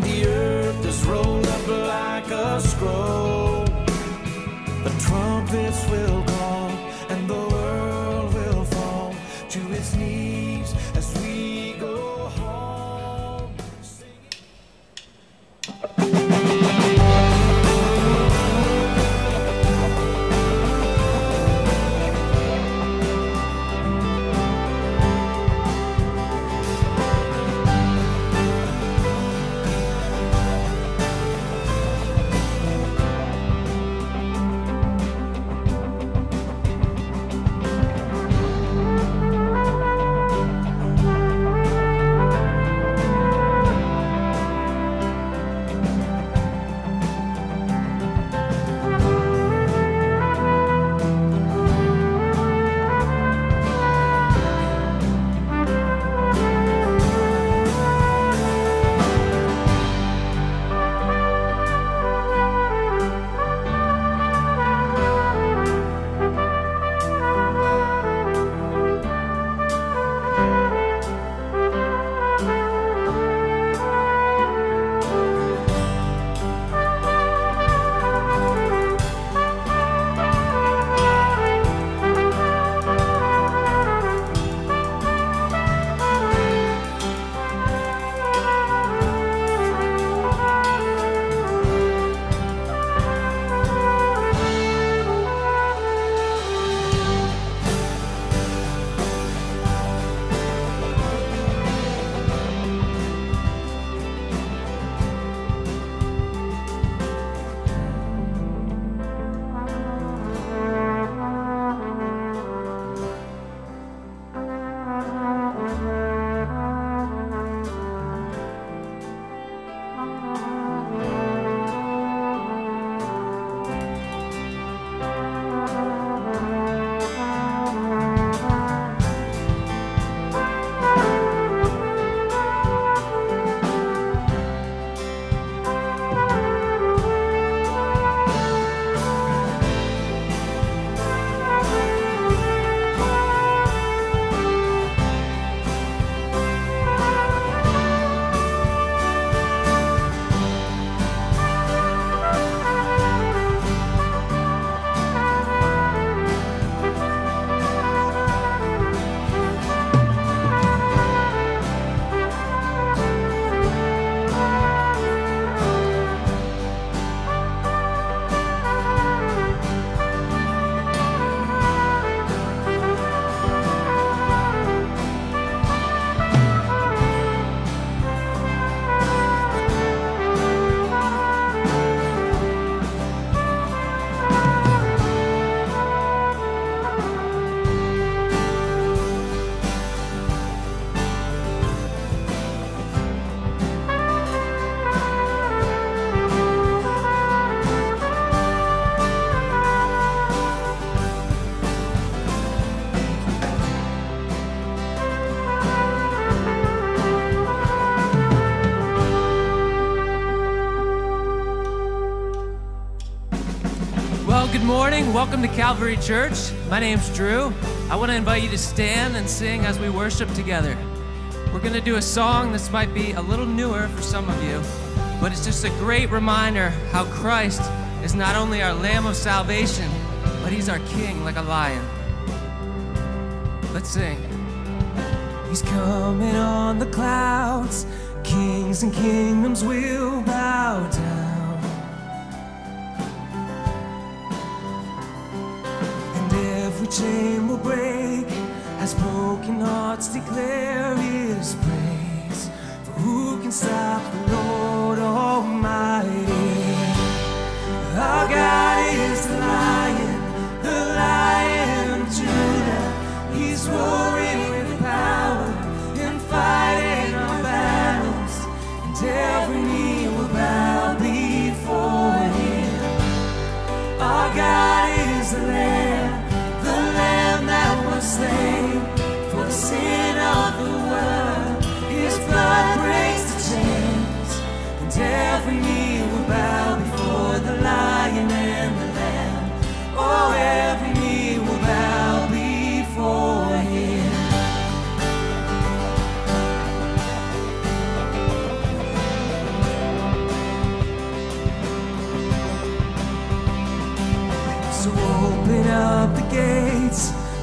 the earth to Calvary Church. My name's Drew. I want to invite you to stand and sing as we worship together. We're going to do a song. This might be a little newer for some of you, but it's just a great reminder how Christ is not only our Lamb of salvation, but He's our King like a lion. Let's sing. He's coming on the clouds, kings and kingdoms will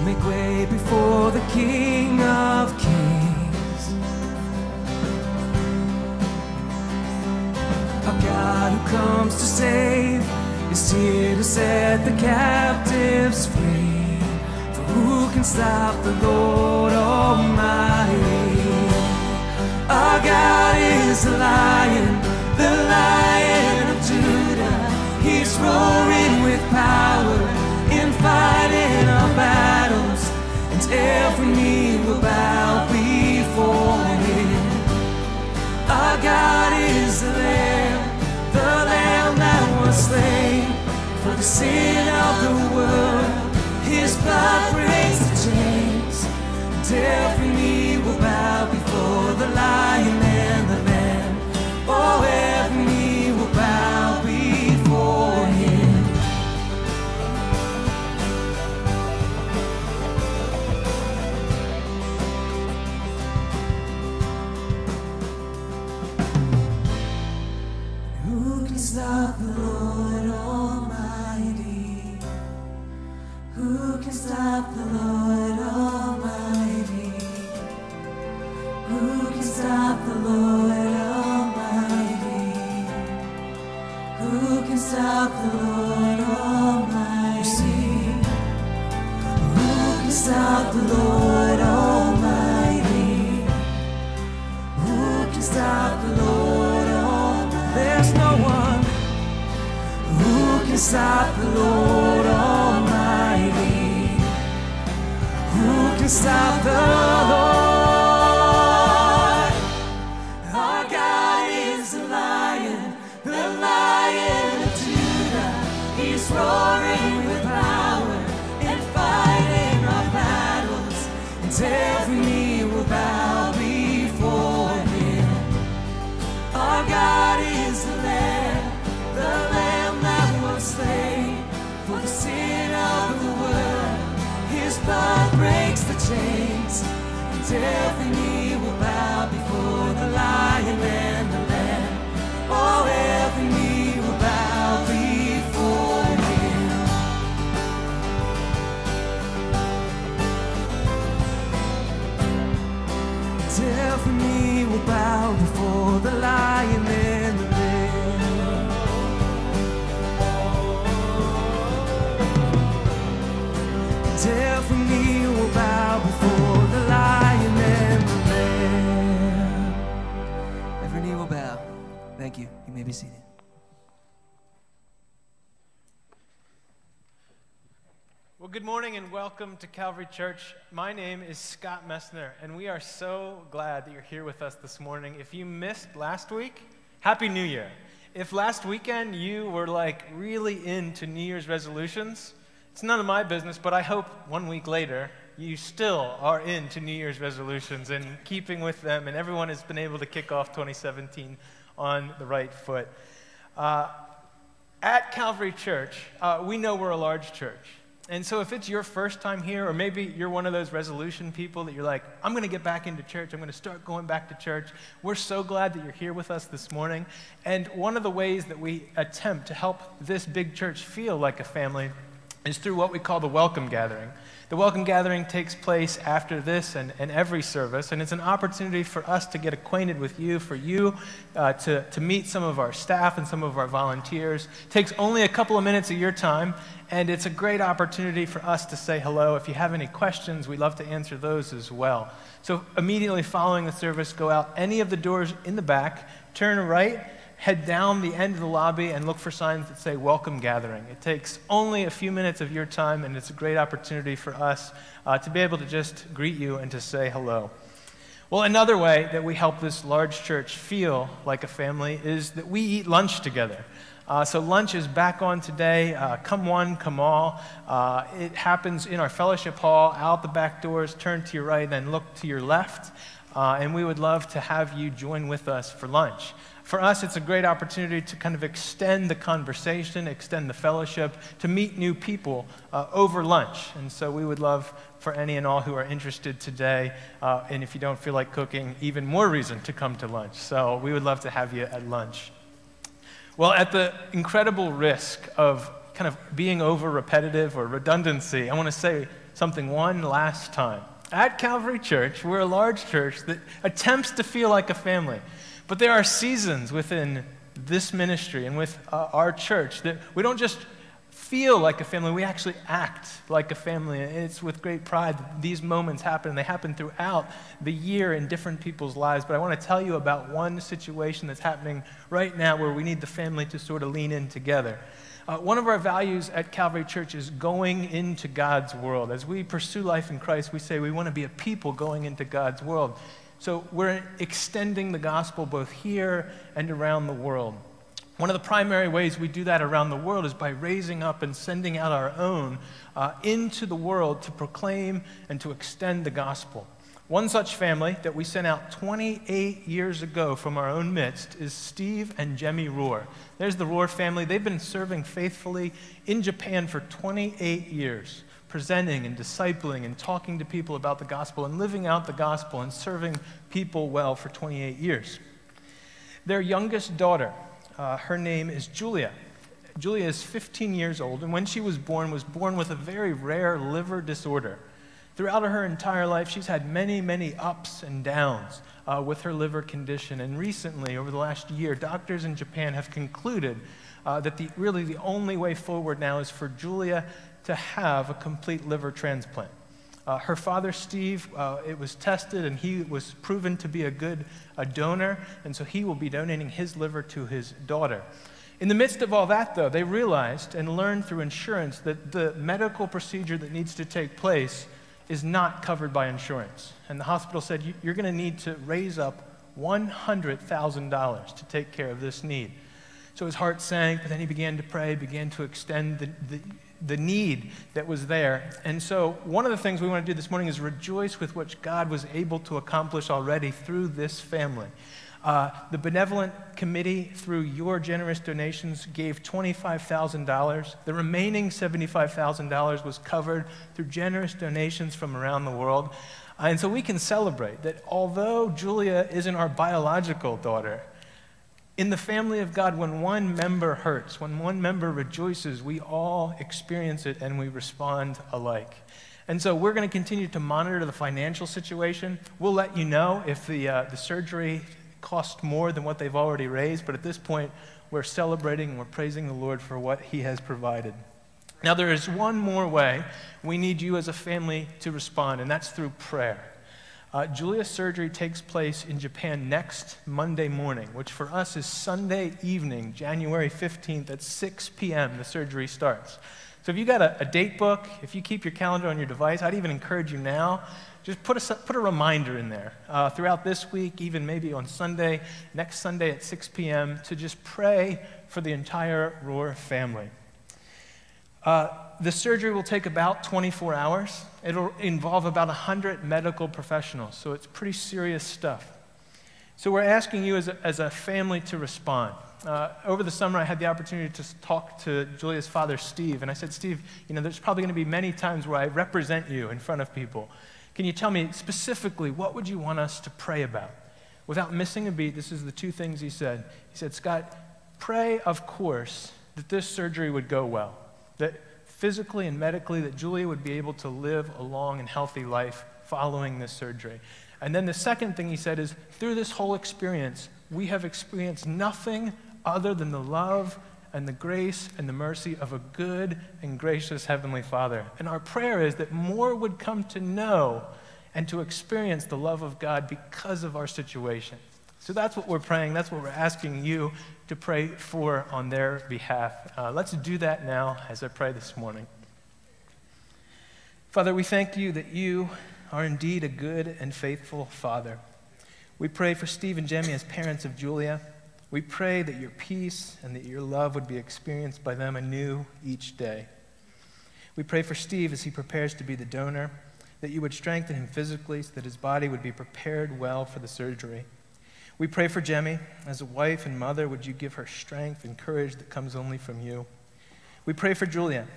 make way before the King of Kings. A God who comes to save is here to set the captives free. For who can stop the Lord Almighty? Our God is a lion, the lion of Judah. He's roaring with power in our and every knee will bow before him. Our God is the Lamb, the Lamb that was slain for the sin of the world. His blood breaks the chains, and every knee will bow before the Lion stop the Lord Almighty? Who can stop the Lord Almighty? Who can stop the Lord Almighty? Who can stop the Lord Almighty? Who can stop the Lord Almighty? There's no one who can stop the Stop the every welcome to Calvary Church. My name is Scott Messner, and we are so glad that you're here with us this morning. If you missed last week, Happy New Year. If last weekend you were like really into New Year's resolutions, it's none of my business, but I hope one week later you still are into New Year's resolutions and keeping with them, and everyone has been able to kick off 2017 on the right foot. Uh, at Calvary Church, uh, we know we're a large church. And so, if it's your first time here, or maybe you're one of those resolution people that you're like, I'm going to get back into church, I'm going to start going back to church, we're so glad that you're here with us this morning. And one of the ways that we attempt to help this big church feel like a family is through what we call the welcome gathering. The welcome gathering takes place after this and, and every service, and it's an opportunity for us to get acquainted with you, for you uh, to, to meet some of our staff and some of our volunteers. It takes only a couple of minutes of your time, and it's a great opportunity for us to say hello. If you have any questions, we'd love to answer those as well. So, immediately following the service, go out any of the doors in the back, turn right, head down the end of the lobby and look for signs that say welcome gathering. It takes only a few minutes of your time, and it's a great opportunity for us uh, to be able to just greet you and to say hello. Well, another way that we help this large church feel like a family is that we eat lunch together. Uh, so lunch is back on today. Uh, come one, come all. Uh, it happens in our fellowship hall, out the back doors. Turn to your right, then look to your left. Uh, and we would love to have you join with us for lunch. For us, it's a great opportunity to kind of extend the conversation, extend the fellowship, to meet new people uh, over lunch. And so we would love for any and all who are interested today, uh, and if you don't feel like cooking, even more reason to come to lunch. So we would love to have you at lunch. Well, at the incredible risk of kind of being over repetitive or redundancy, I want to say something one last time. At Calvary Church, we're a large church that attempts to feel like a family. But there are seasons within this ministry and with uh, our church that we don't just feel like a family, we actually act like a family. And it's with great pride that these moments happen. and They happen throughout the year in different people's lives. But I want to tell you about one situation that's happening right now where we need the family to sort of lean in together. Uh, one of our values at Calvary Church is going into God's world. As we pursue life in Christ, we say we want to be a people going into God's world. So we're extending the gospel both here and around the world. One of the primary ways we do that around the world is by raising up and sending out our own uh, into the world to proclaim and to extend the gospel. One such family that we sent out 28 years ago from our own midst is Steve and Jemmy Rohr. There's the Rohr family. They've been serving faithfully in Japan for 28 years, presenting and discipling and talking to people about the gospel and living out the gospel and serving people well for 28 years. Their youngest daughter, uh, her name is Julia. Julia is 15 years old, and when she was born, was born with a very rare liver disorder. Throughout her entire life, she's had many, many ups and downs uh, with her liver condition. And recently, over the last year, doctors in Japan have concluded uh, that the, really the only way forward now is for Julia to have a complete liver transplant. Uh, her father, Steve, uh, it was tested and he was proven to be a good a donor, and so he will be donating his liver to his daughter. In the midst of all that, though, they realized and learned through insurance that the medical procedure that needs to take place is not covered by insurance. And the hospital said, You're going to need to raise up $100,000 to take care of this need. So his heart sank, but then he began to pray, began to extend the, the, the need that was there. And so, one of the things we want to do this morning is rejoice with what God was able to accomplish already through this family. Uh, the benevolent committee, through your generous donations, gave $25,000. The remaining $75,000 was covered through generous donations from around the world. Uh, and so we can celebrate that although Julia isn't our biological daughter, in the family of God, when one member hurts, when one member rejoices, we all experience it and we respond alike. And so we're going to continue to monitor the financial situation. We'll let you know if the, uh, the surgery cost more than what they've already raised, but at this point, we're celebrating and we're praising the Lord for what He has provided. Now, there is one more way we need you as a family to respond, and that's through prayer. Uh, Julia's surgery takes place in Japan next Monday morning, which for us is Sunday evening, January 15th at 6 p.m. The surgery starts. So if you got a, a, date book, if you keep your calendar on your device, I'd even encourage you now, just put a, put a reminder in there uh, throughout this week, even maybe on Sunday, next Sunday at 6 p.m., to just pray for the entire Rohr family. Uh, the surgery will take about 24 hours. It'll involve about 100 medical professionals, so it's pretty serious stuff. So we're asking you as a, as a family to respond. Uh, over the summer, I had the opportunity to talk to Julia's father, Steve, and I said, Steve, you know, there's probably going to be many times where I represent you in front of people. Can you tell me specifically what would you want us to pray about? Without missing a beat, this is the two things he said. He said, Scott, pray, of course, that this surgery would go well that physically and medically that Julia would be able to live a long and healthy life following this surgery. And then the second thing he said is through this whole experience, we have experienced nothing other than the love and the grace and the mercy of a good and gracious Heavenly Father. And our prayer is that more would come to know and to experience the love of God because of our situation. So that's what we're praying. That's what we're asking you to pray for on their behalf. Uh, let's do that now as I pray this morning. Father, we thank you that you are indeed a good and faithful Father. We pray for Steve and Jemmy as parents of Julia. We pray that your peace and that your love would be experienced by them anew each day. We pray for Steve as he prepares to be the donor, that you would strengthen him physically so that his body would be prepared well for the surgery. We pray for Jemmy. As a wife and mother, would you give her strength and courage that comes only from you? We pray for Julia.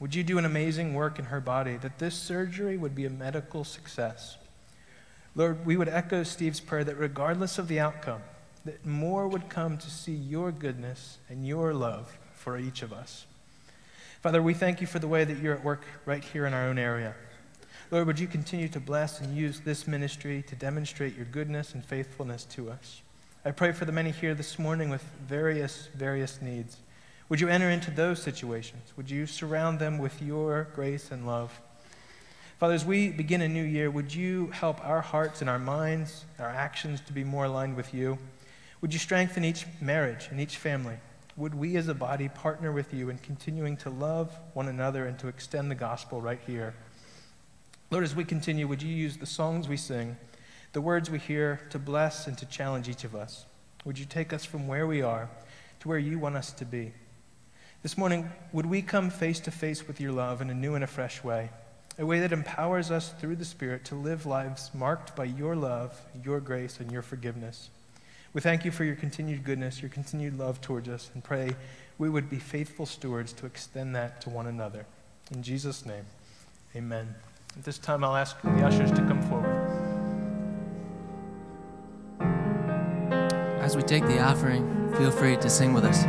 Would you do an amazing work in her body, that this surgery would be a medical success? Lord, we would echo Steve's prayer that regardless of the outcome, that more would come to see your goodness and your love for each of us. Father, we thank you for the way that you're at work right here in our own area. Lord, would you continue to bless and use this ministry to demonstrate your goodness and faithfulness to us? I pray for the many here this morning with various, various needs. Would you enter into those situations? Would you surround them with your grace and love? Father, as we begin a new year, would you help our hearts and our minds, our actions to be more aligned with you? Would you strengthen each marriage and each family? Would we as a body partner with you in continuing to love one another and to extend the gospel right here? Lord, as we continue, would you use the songs we sing, the words we hear to bless and to challenge each of us? Would you take us from where we are to where you want us to be? This morning, would we come face to face with your love in a new and a fresh way? a way that empowers us through the Spirit to live lives marked by your love, your grace, and your forgiveness. We thank you for your continued goodness, your continued love towards us, and pray we would be faithful stewards to extend that to one another. In Jesus' name, amen. At this time, I'll ask the ushers to come forward. As we take the offering, feel free to sing with us.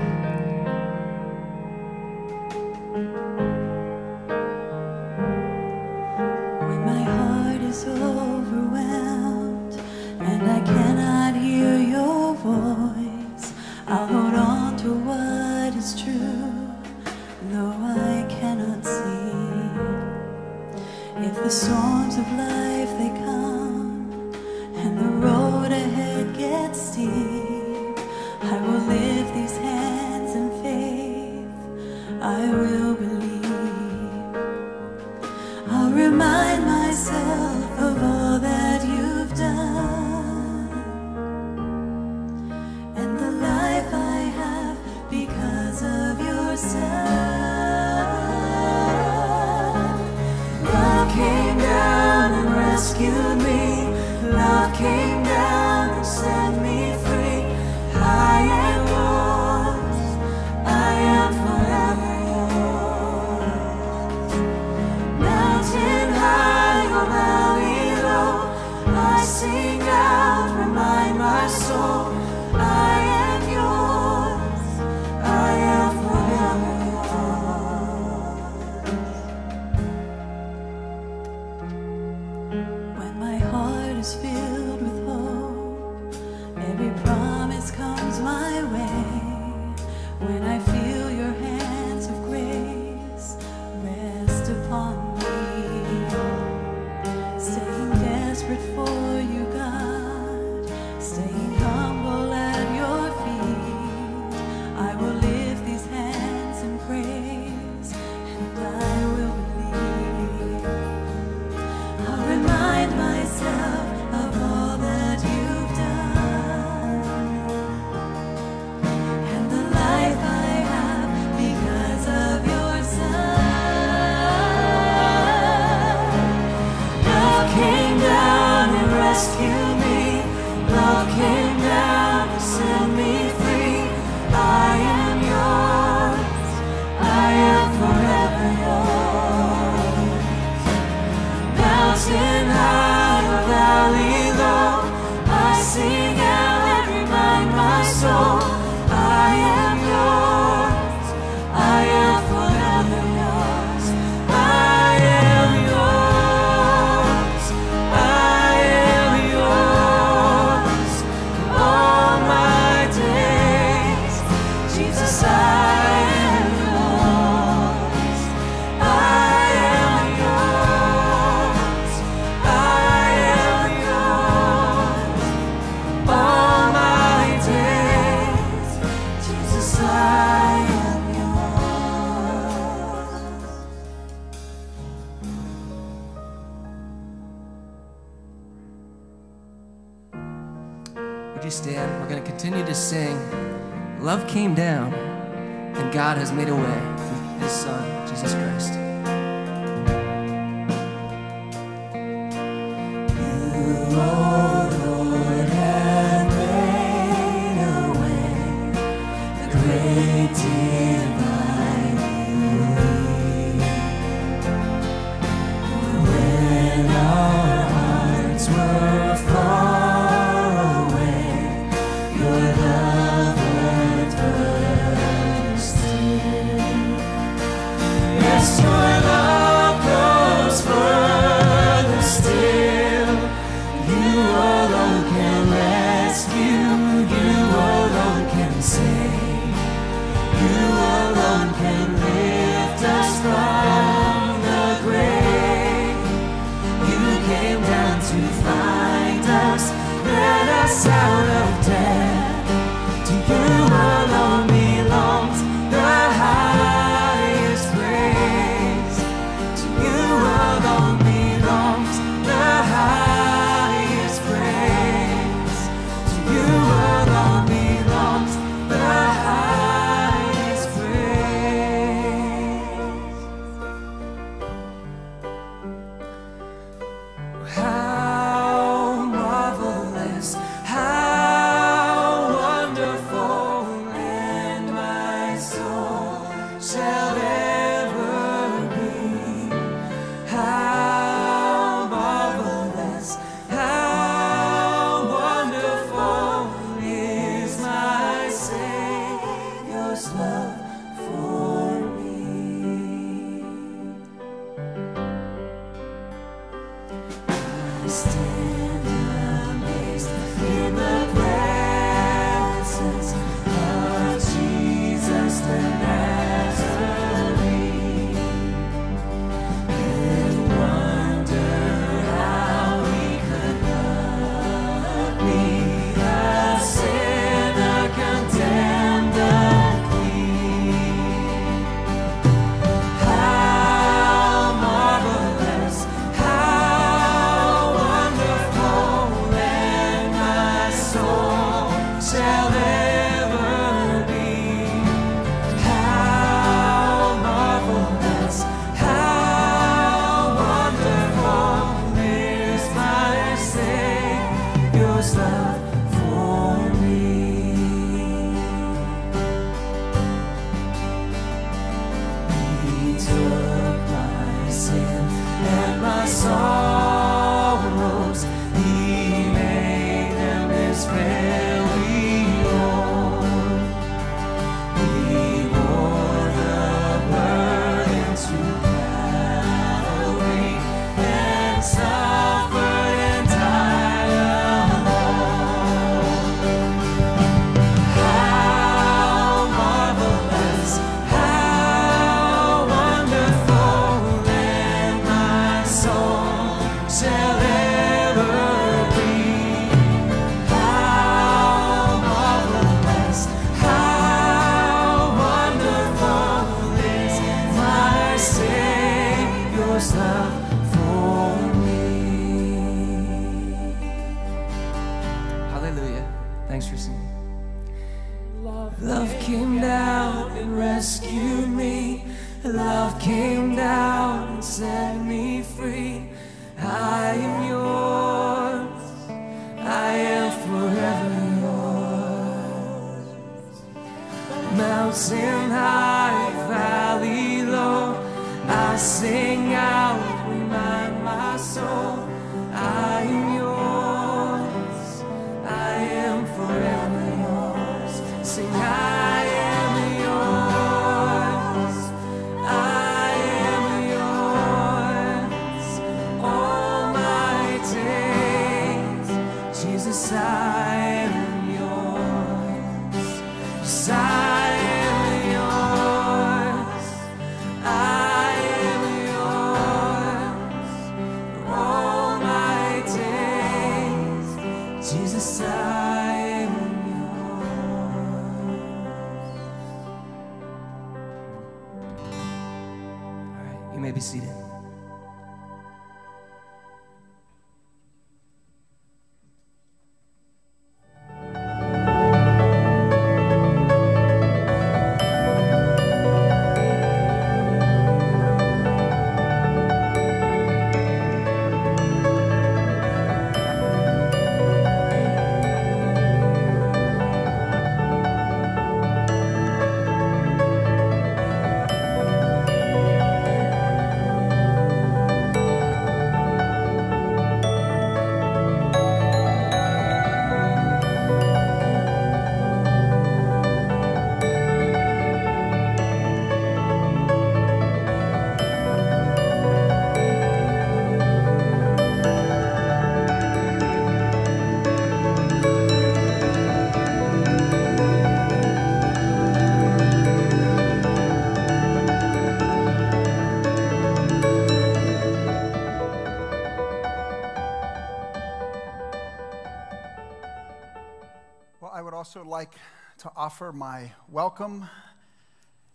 Also like to offer my welcome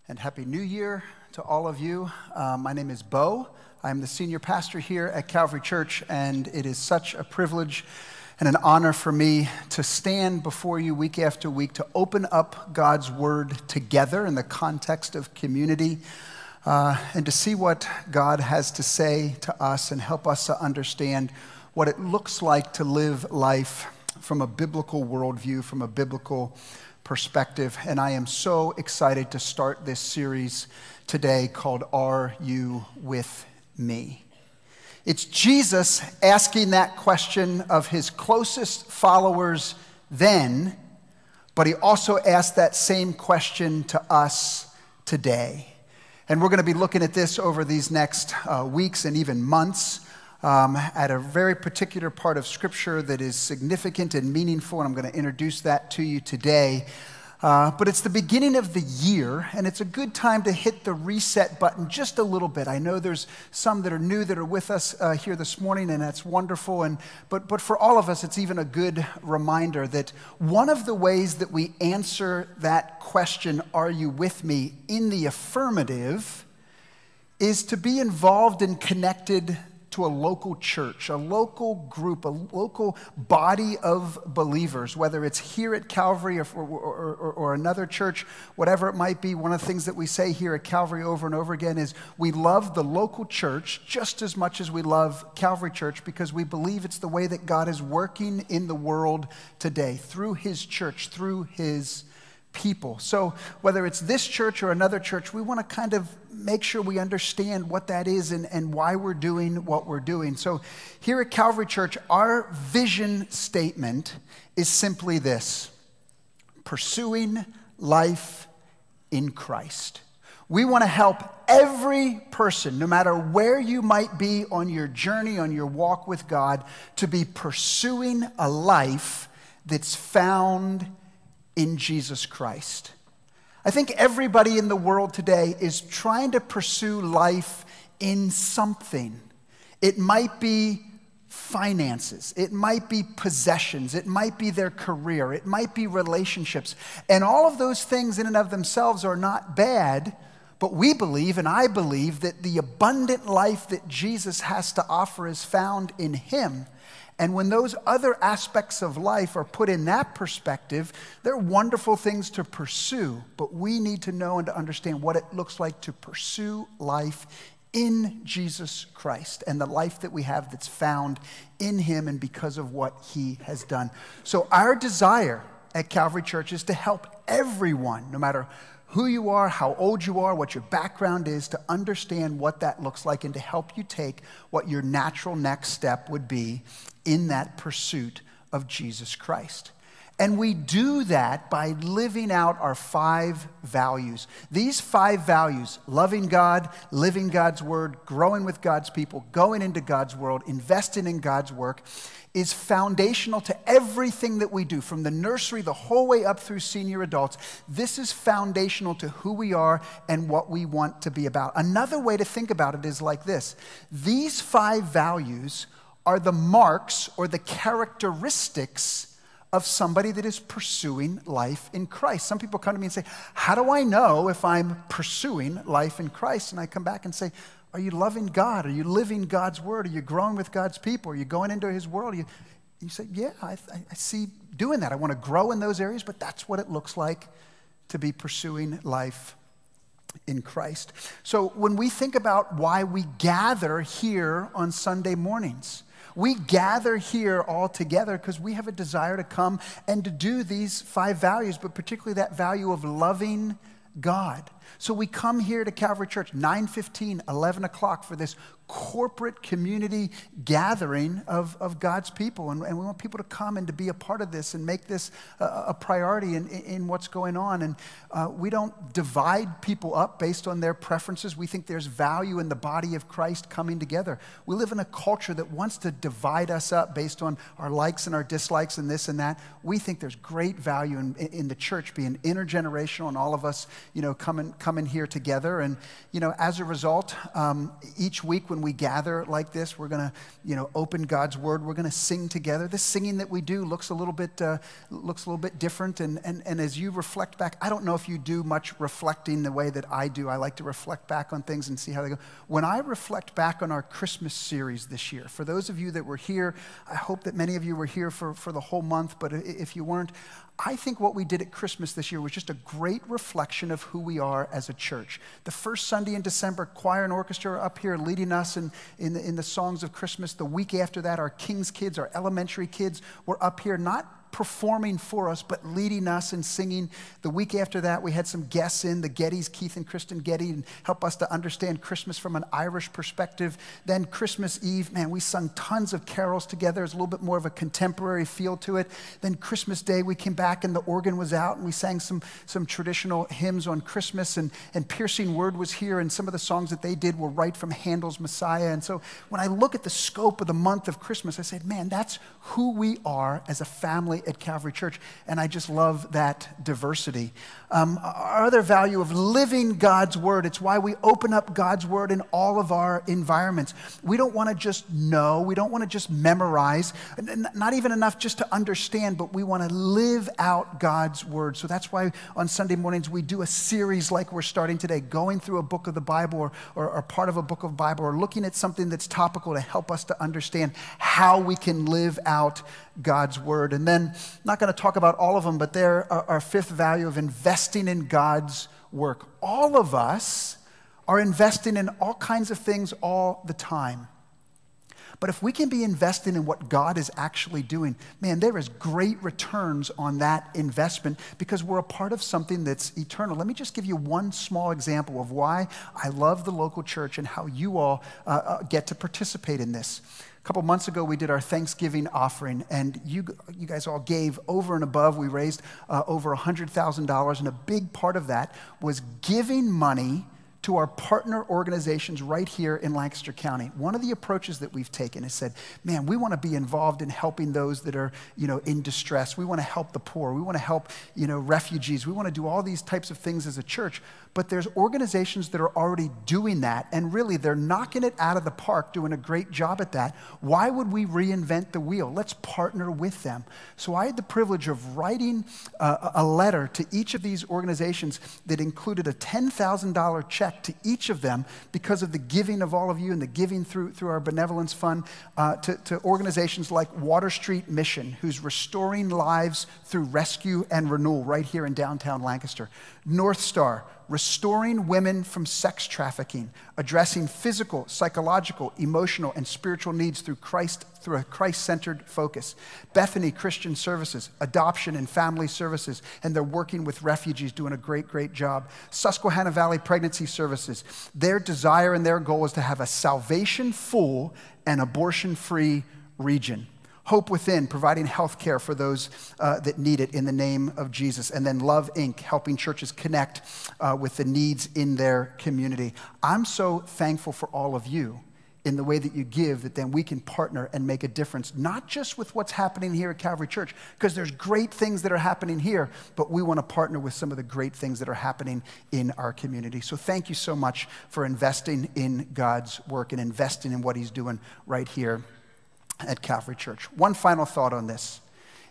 and Happy New Year to all of you. Uh, my name is Bo. I'm the senior pastor here at Calvary Church, and it is such a privilege and an honor for me to stand before you week after week to open up God's Word together in the context of community. uh, and to see what God has to say to us and help us to understand what it looks like to live life from a biblical worldview, from a biblical perspective. And I am so excited to start this series today called Are You With Me? It's Jesus asking that question of his closest followers then, but he also asked that same question to us today. And we're going to be looking at this over these next uh, weeks and even months um, at a very particular part of Scripture that is significant and meaningful, and I'm going to introduce that to you today. Uh, but it's the beginning of the year, and it's a good time to hit the reset button just a little bit. I know there's some that are new that are with us uh, here this morning, and that's wonderful. And, but, but for all of us, it's even a good reminder that one of the ways that we answer that question, Are you with me, in the affirmative, is to be involved and connected to a local church, a local group, a local body of believers, whether it's here at Calvary or, or, or, or, another church, whatever it might be. One of the things that we say here at Calvary over and over again is we love the local church just as much as we love Calvary Church because we believe it's the way that God is working in the world today through His church, through His people. So, whether it's this church or another church, we want to kind of make sure we understand what that is and, and why we're doing what we're doing. So, here at Calvary Church, our vision statement is simply this pursuing life in Christ. We want to help every person, no matter where you might be on your journey, on your walk with God, to be pursuing a life that's found in Jesus Christ. I think everybody in the world today is trying to pursue life in something. It might be finances, it might be possessions, it might be their career, it might be relationships. And all of those things, in and of themselves, are not bad. But we believe, and I believe, that the abundant life that Jesus has to offer is found in Him. And when those other aspects of life are put in that perspective, they're wonderful things to pursue. But we need to know and to understand what it looks like to pursue life in Jesus Christ and the life that we have that's found in Him and because of what He has done. So, our desire at Calvary Church is to help everyone, no matter who you are, how old you are, what your background is, to understand what that looks like and to help you take what your natural next step would be in that pursuit of Jesus Christ. And we do that by living out our five values. These five values loving God, living God's word, growing with God's people, going into God's world, investing in God's work is foundational to everything that we do, from the nursery the whole way up through senior adults. This is foundational to who we are and what we want to be about. Another way to think about it is like this these five values are the marks or the characteristics of somebody that is pursuing life in Christ. Some people come to me and say, How do I know if I'm pursuing life in Christ? And I come back and say, are you loving God? Are you living God's word? Are you growing with God's people? Are you going into his world? You, you say, Yeah, I, I see doing that. I want to grow in those areas, but that's what it looks like to be pursuing life in Christ. So when we think about why we gather here on Sunday mornings, we gather here all together because we have a desire to come and to do these five values, but particularly that value of loving God. So we come here to Calvary Church 9:15, 11 o'clock for this corporate community gathering of, of God's people. And, and we want people to come and to be a part of this and make this a, a priority in, in what's going on. And uh, we don't divide people up based on their preferences. We think there's value in the body of Christ coming together. We live in a culture that wants to divide us up based on our likes and our dislikes and this and that. We think there's great value in, in the church being intergenerational and all of us, you know, coming, coming here together. And, you know, as a result, um, each week when when we gather like this, we're going to, you know, open God's word. We're going to sing together. This singing that we do looks a little bit, uh, looks a little bit different. And, and, and as you reflect back, I don't know if you do much reflecting the way that I do. I like to reflect back on things and see how they go. When I reflect back on our Christmas series this year, for those of you that were here, I hope that many of you were here for, for the whole month, but if you weren't, I think what we did at Christmas this year was just a great reflection of who we are as a church. The first Sunday in December, choir and orchestra are up here leading us in, in, the, in the songs of Christmas. The week after that, our King's kids, our elementary kids, were up here not performing for us, but leading us and singing. The week after that, we had some guests in, the Gettys, Keith and Kristen Getty, and help us to understand Christmas from an Irish perspective. Then Christmas Eve, man, we sung tons of carols together. It's a little bit more of a contemporary feel to it. Then Christmas Day, we came back and the organ was out and we sang some, some traditional hymns on Christmas. And, and Piercing Word was here, and some of the songs that they did were right from Handel's Messiah. And so when I look at the scope of the month of Christmas, I said, man, that's who we are as a family at Calvary Church, and I just love that diversity. Um, our other value of living God's Word, it's why we open up God's Word in all of our environments. We don't want to just know, we don't want to just memorize, not even enough just to understand, but we want to live out God's Word. So that's why on Sunday mornings we do a series like we're starting today, going through a book of the Bible or, or, or part of a book of Bible or looking at something that's topical to help us to understand how we can live out God's Word. And then, not going to talk about all of them, but there, our fifth value of investing investing in God's work. All of us are investing in all kinds of things all the time. But if we can be investing in what God is actually doing, man, there is great returns on that investment because we're a part of something that's eternal. Let me just give you one small example of why I love the local church and how you all uh, uh, get to participate in this. Couple months ago, we did our Thanksgiving offering, and you, you guys all gave over and above. We raised uh, over $100,000, and a big part of that was giving money to our partner organizations right here in Lancaster County. One of the approaches that we've taken is said, man, we want to be involved in helping those that are, you know, in distress. We want to help the poor. We want to help, you know, refugees. We want to do all these types of things as a church. But there's organizations that are already doing that, and really they're knocking it out of the park, doing a great job at that. Why would we reinvent the wheel? Let's partner with them. So I had the privilege of writing uh, a letter to each of these organizations that included a $10,000 check check to each of them because of the giving of all of you and the giving through, through our benevolence fund uh, to, to organizations like Water Street Mission, who's restoring lives through rescue and renewal right here in downtown Lancaster. North Star, restoring women from sex trafficking, addressing physical, psychological, emotional, and spiritual needs through Christ through a Christ-centered focus. Bethany Christian Services, adoption and family services, and they're working with refugees, doing a great, great job. Susquehanna Valley Pregnancy Services, their desire and their goal is to have a salvation full and abortion free region. Hope Within, providing health care for those uh, that need it in the name of Jesus. And then Love Inc., helping churches connect uh, with the needs in their community. I'm so thankful for all of you in the way that you give that then we can partner and make a difference, not just with what's happening here at Calvary Church, because there's great things that are happening here, but we want to partner with some of the great things that are happening in our community. So thank you so much for investing in God's work and investing in what He's doing right here at Calvary Church. One final thought on this.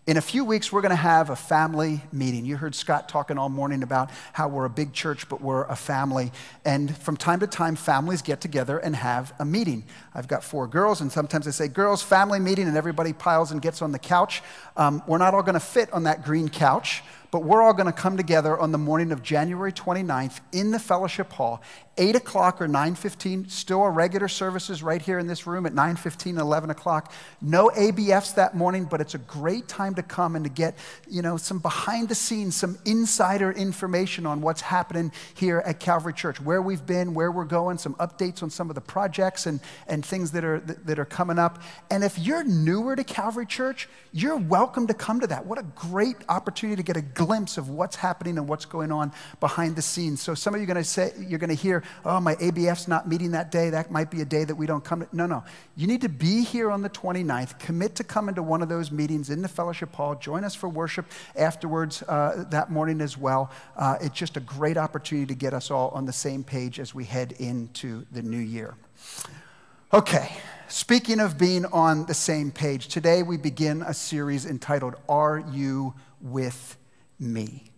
In a few weeks, we're going to have a family meeting. You heard Scott talking all morning about how we're a big church, but we're a family. And from time to time, families get together and have a meeting. I've got four girls, and sometimes I say, Girls, family meeting, and everybody piles and gets on the couch. Um, we're not all going to fit on that green couch, but we're all going to come together on the morning of January 29th in the fellowship hall 8 o'clock or 9.15 still our regular services right here in this room at 9.15 11 o'clock. No abfs that morning but it's a great time to come and to get you know some behind the scenes some insider information on what's happening here at calvary church where we've been where we're going some updates on some of the projects and, and things that are, that are coming up. And if you're newer to calvary church you're welcome to come to that. What a great opportunity to get a glimpse of what's happening and what's going on behind the scenes so some of you are going to say you're going to hear oh, my ABF's not meeting that day. That might be a day that we don't come. No, no. You need to be here on the 29th. Commit to coming to one of those meetings in the fellowship hall. Join us for worship afterwards uh, that morning as well. Uh, it's just a great opportunity to get us all on the same page as we head into the new year. Okay, speaking of being on the same page, today we begin a series entitled Are You With Me?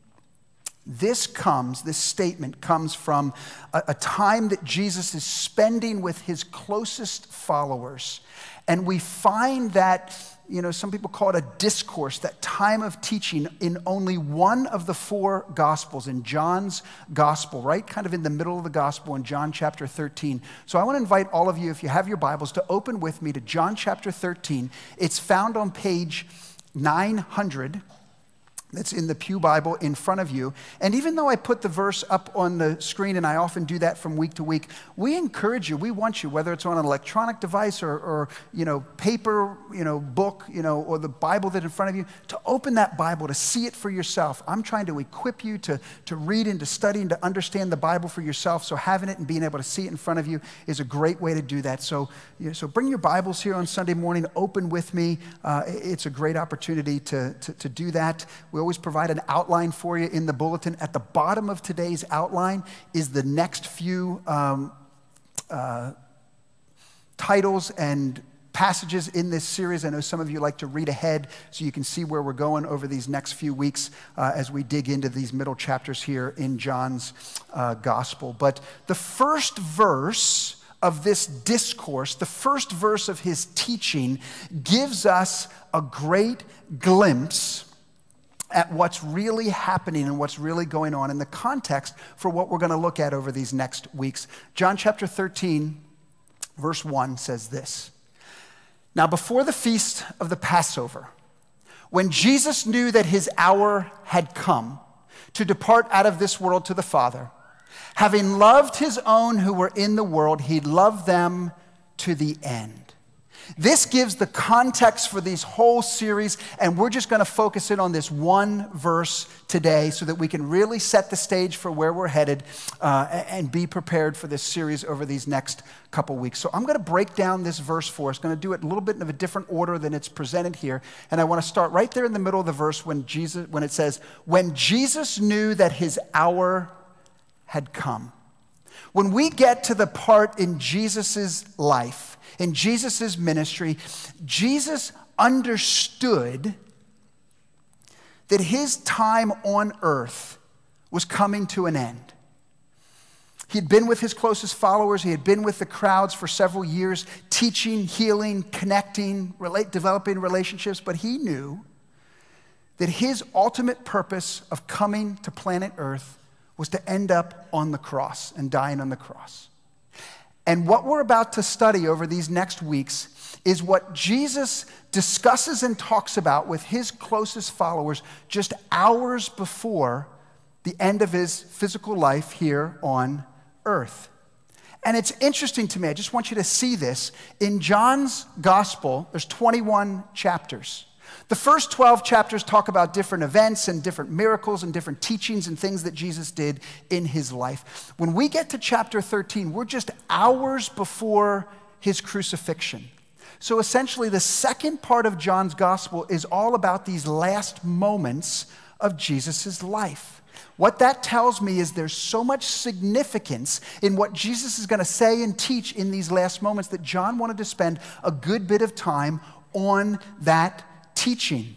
This comes, this statement comes from a, a, time that Jesus is spending with his closest followers. And we find that, you know, some people call it a discourse, that time of teaching in only one of the four gospels, in John's gospel, right? Kind of in the middle of the gospel in John chapter 13. So I want to invite all of you, if you have your Bibles, to open with me to John chapter 13. It's found on page 900 that's in the Pew Bible in front of you. And even though I put the verse up on the screen, and I often do that from week to week, we encourage you, we want you, whether it's on an electronic device or, or you know, paper, you know, book, you know, or the Bible that's in front of you, to open that Bible, to see it for yourself. I'm trying to equip you to, to read and to study and to understand the Bible for yourself. So having it and being able to see it in front of you is a great way to do that. So, you know, so bring your Bibles here on Sunday morning, open with me. Uh, it's a great opportunity to, to, to do that. We always provide an outline for you in the bulletin. At the bottom of today's outline is the next few um, uh, titles and passages in this series. I know some of you like to read ahead so you can see where we're going over these next few weeks uh, as we dig into these middle chapters here in John's uh, gospel. But the first verse of this discourse, the first verse of his teaching, gives us a great glimpse at what's really happening and what's really going on in the context for what we're going to look at over these next weeks. John chapter 13, verse 1 says this Now, before the feast of the Passover, when Jesus knew that his hour had come to depart out of this world to the Father, having loved his own who were in the world, he loved them to the end. This gives the context for this whole series, and we're just going to focus in on this one verse today so that we can really set the stage for where we're headed uh, and be prepared for this series over these next couple weeks. So I'm going to break down this verse for us. Going to do it a little bit in a different order than it's presented here, and I want to start right there in the middle of the verse when Jesus, when it says, "When Jesus knew that his hour had come." When we get to the part in Jesus' life in Jesus' ministry, Jesus understood that his time on earth was coming to an end. He had been with his closest followers. He had been with the crowds for several years, teaching, healing, connecting, relate, developing relationships. But he knew that his ultimate purpose of coming to planet Earth was to end up on the cross and dying on the cross. And what we're about to study over these next weeks is what Jesus discusses and talks about with his closest followers just hours before the end of his physical life here on earth. And it's interesting to me, I just want you to see this. In John's gospel, there's 21 chapters. The first 12 chapters talk about different events and different miracles and different teachings and things that Jesus did in his life. When we get to chapter 13, we're just hours before his crucifixion. So essentially, the second part of John's gospel is all about these last moments of Jesus' life. What that tells me is there's so much significance in what Jesus is going to say and teach in these last moments that John wanted to spend a good bit of time on that teaching.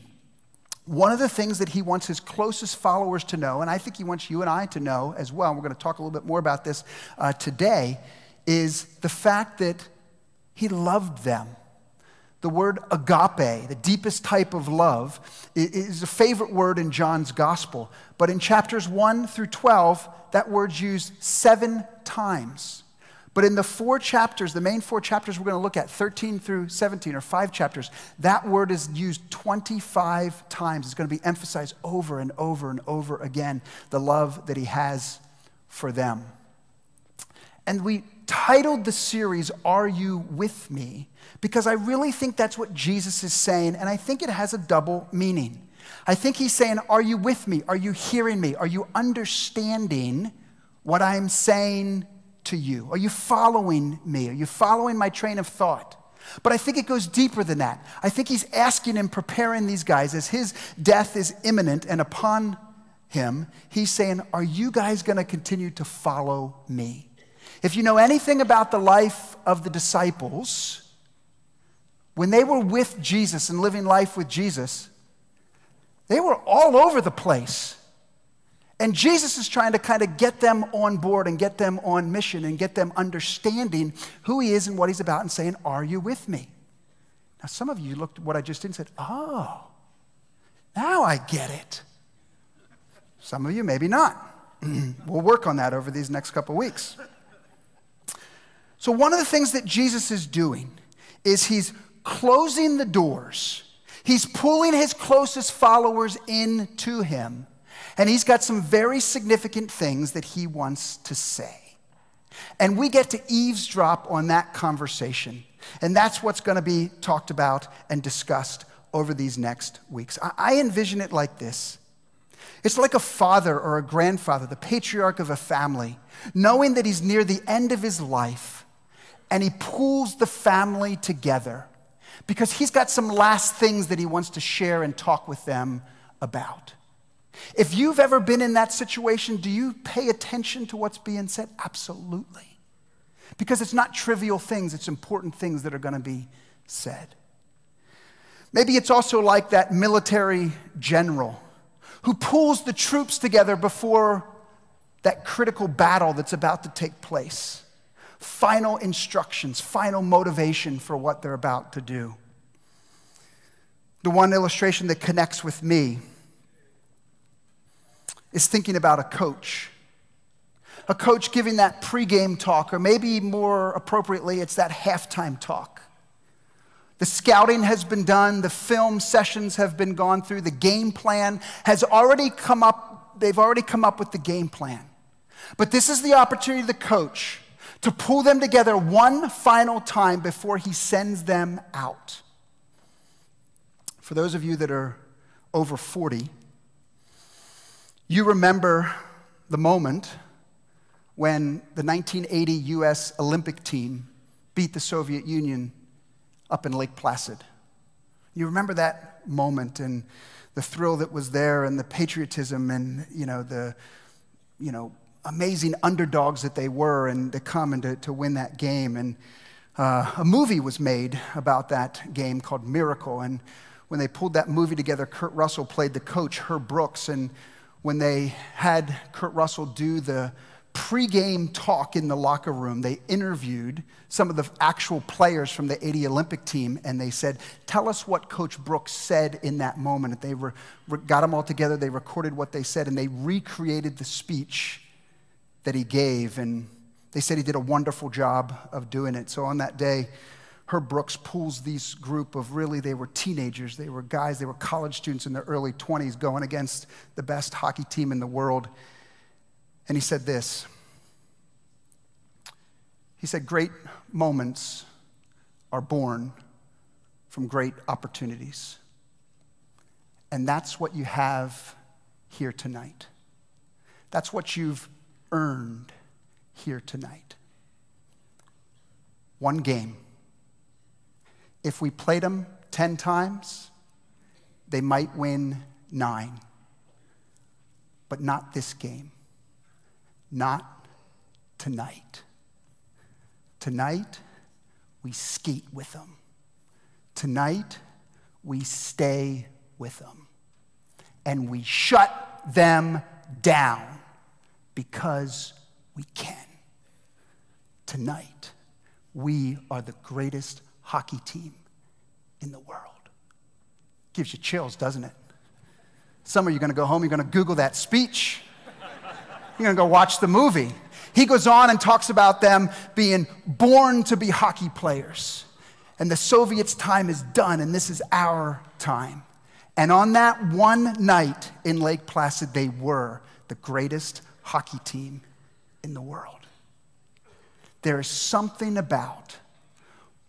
One of the things that he wants his closest followers to know, and I think he wants you and I to know as well, and we're going to talk a little bit more about this uh, today, is the fact that he loved them. The word agape, the deepest type of love, is a favorite word in John's gospel. But in chapters 1 through 12, that word's used seven times. But in the four chapters, the main four chapters we're going to look at, 13 through 17, or five chapters, that word is used 25 times. It's going to be emphasized over and over and over again the love that he has for them. And we titled the series, Are You With Me? because I really think that's what Jesus is saying, and I think it has a double meaning. I think he's saying, Are you with me? Are you hearing me? Are you understanding what I'm saying to you? Are you following me? Are you following my train of thought? But I think it goes deeper than that. I think he's asking and preparing these guys as his death is imminent and upon him. He's saying, Are you guys going to continue to follow me? If you know anything about the life of the disciples, when they were with Jesus and living life with Jesus, they were all over the place. And Jesus is trying to kind of get them on board and get them on mission and get them understanding who he is and what he's about and saying, Are you with me? Now, some of you looked at what I just did and said, Oh, now I get it. Some of you, maybe not. we'll work on that over these next couple weeks. So, one of the things that Jesus is doing is he's closing the doors, he's pulling his closest followers into him, and he's got some very significant things that he wants to say. And we get to eavesdrop on that conversation. And that's what's going to be talked about and discussed over these next weeks. I envision it like this it's like a father or a grandfather, the patriarch of a family, knowing that he's near the end of his life and he pulls the family together because he's got some last things that he wants to share and talk with them about. If you've ever been in that situation, do you pay attention to what's being said? Absolutely. Because it's not trivial things, it's important things that are going to be said. Maybe it's also like that military general who pulls the troops together before that critical battle that's about to take place final instructions, final motivation for what they're about to do. The one illustration that connects with me is thinking about a coach. A coach giving that pregame talk, or maybe more appropriately, it's that halftime talk. The scouting has been done, the film sessions have been gone through, the game plan has already come up, they've already come up with the game plan. But this is the opportunity of the coach to pull them together one final time before he sends them out. For those of you that are over 40, you remember the moment when the 1980 US Olympic team beat the Soviet Union up in Lake Placid. You remember that moment and the thrill that was there and the patriotism and you know the you know amazing underdogs that they were and to come and to, to win that game. And uh, a movie was made about that game called Miracle. And when they pulled that movie together, Kurt Russell played the coach, Herb Brooks. And when they had Kurt Russell do the pregame talk in the locker room, they interviewed some of the actual players from the 80 Olympic team, and they said, Tell us what Coach Brooks said in that moment. They were, got them all together, they recorded what they said, and they recreated the speech that he gave. And they said he did a wonderful job of doing it. So on that day, Herb Brooks pulls these group of really, they were teenagers, they were guys, they were college students in their early 20s going against the best hockey team in the world. And he said this He said, Great moments are born from great opportunities. And that's what you have here tonight. That's what you've earned here tonight. One game. If we played them 10 times, they might win nine. But not this game. Not tonight. Tonight, we skate with them. Tonight, we stay with them. And we shut them down because we can. Tonight, we are the greatest hockey team in the world. Gives you chills, doesn't it? Some of you are going to go home, you're going to Google that speech. You're going to go watch the movie. He goes on and talks about them being born to be hockey players. And the Soviets' time is done, and this is our time. And on that one night in Lake Placid, they were the greatest hockey team in the world. There is something about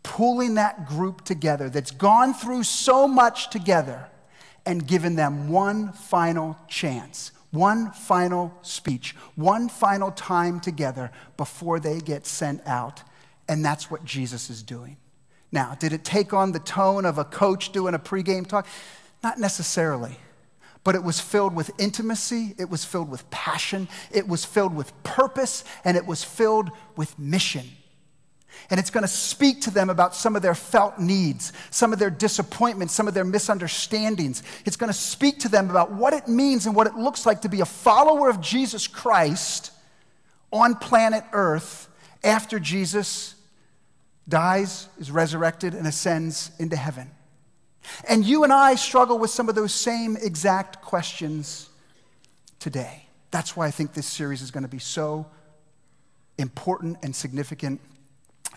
pulling that group together that's gone through so much together and giving them one final chance, one final speech, one final time together before they get sent out. And that's what Jesus is doing. Now, did it take on the tone of a coach doing a pregame talk? Not necessarily. But it was filled with intimacy, it was filled with passion, it was filled with purpose, and it was filled with mission. And it's going to speak to them about some of their felt needs, some of their disappointments, some of their misunderstandings. It's going to speak to them about what it means and what it looks like to be a follower of Jesus Christ on planet Earth after Jesus dies, is resurrected, and ascends into heaven. And you and I struggle with some of those same exact questions today. That's why I think this series is going to be so important and significant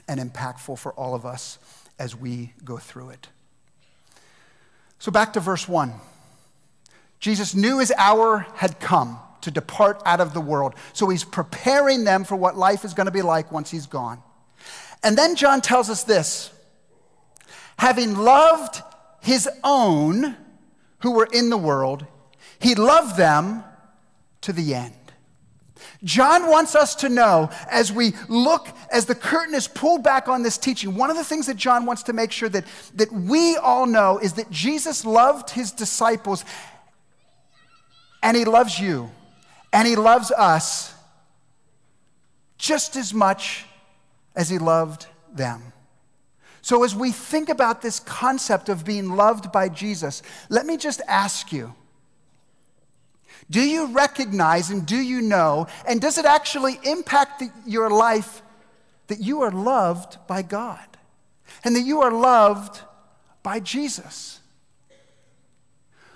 and impactful for all of us as we go through it. So, back to verse 1. Jesus knew his hour had come to depart out of the world. So, he's preparing them for what life is going to be like once he's gone. And then John tells us this having loved his own who were in the world, he loved them to the end. John wants us to know as we look, as the curtain is pulled back on this teaching, one of the things that John wants to make sure that, that we all know is that Jesus loved his disciples and he loves you and he loves us just as much as he loved them. So, as we think about this concept of being loved by Jesus, let me just ask you do you recognize and do you know, and does it actually impact the, your life that you are loved by God and that you are loved by Jesus?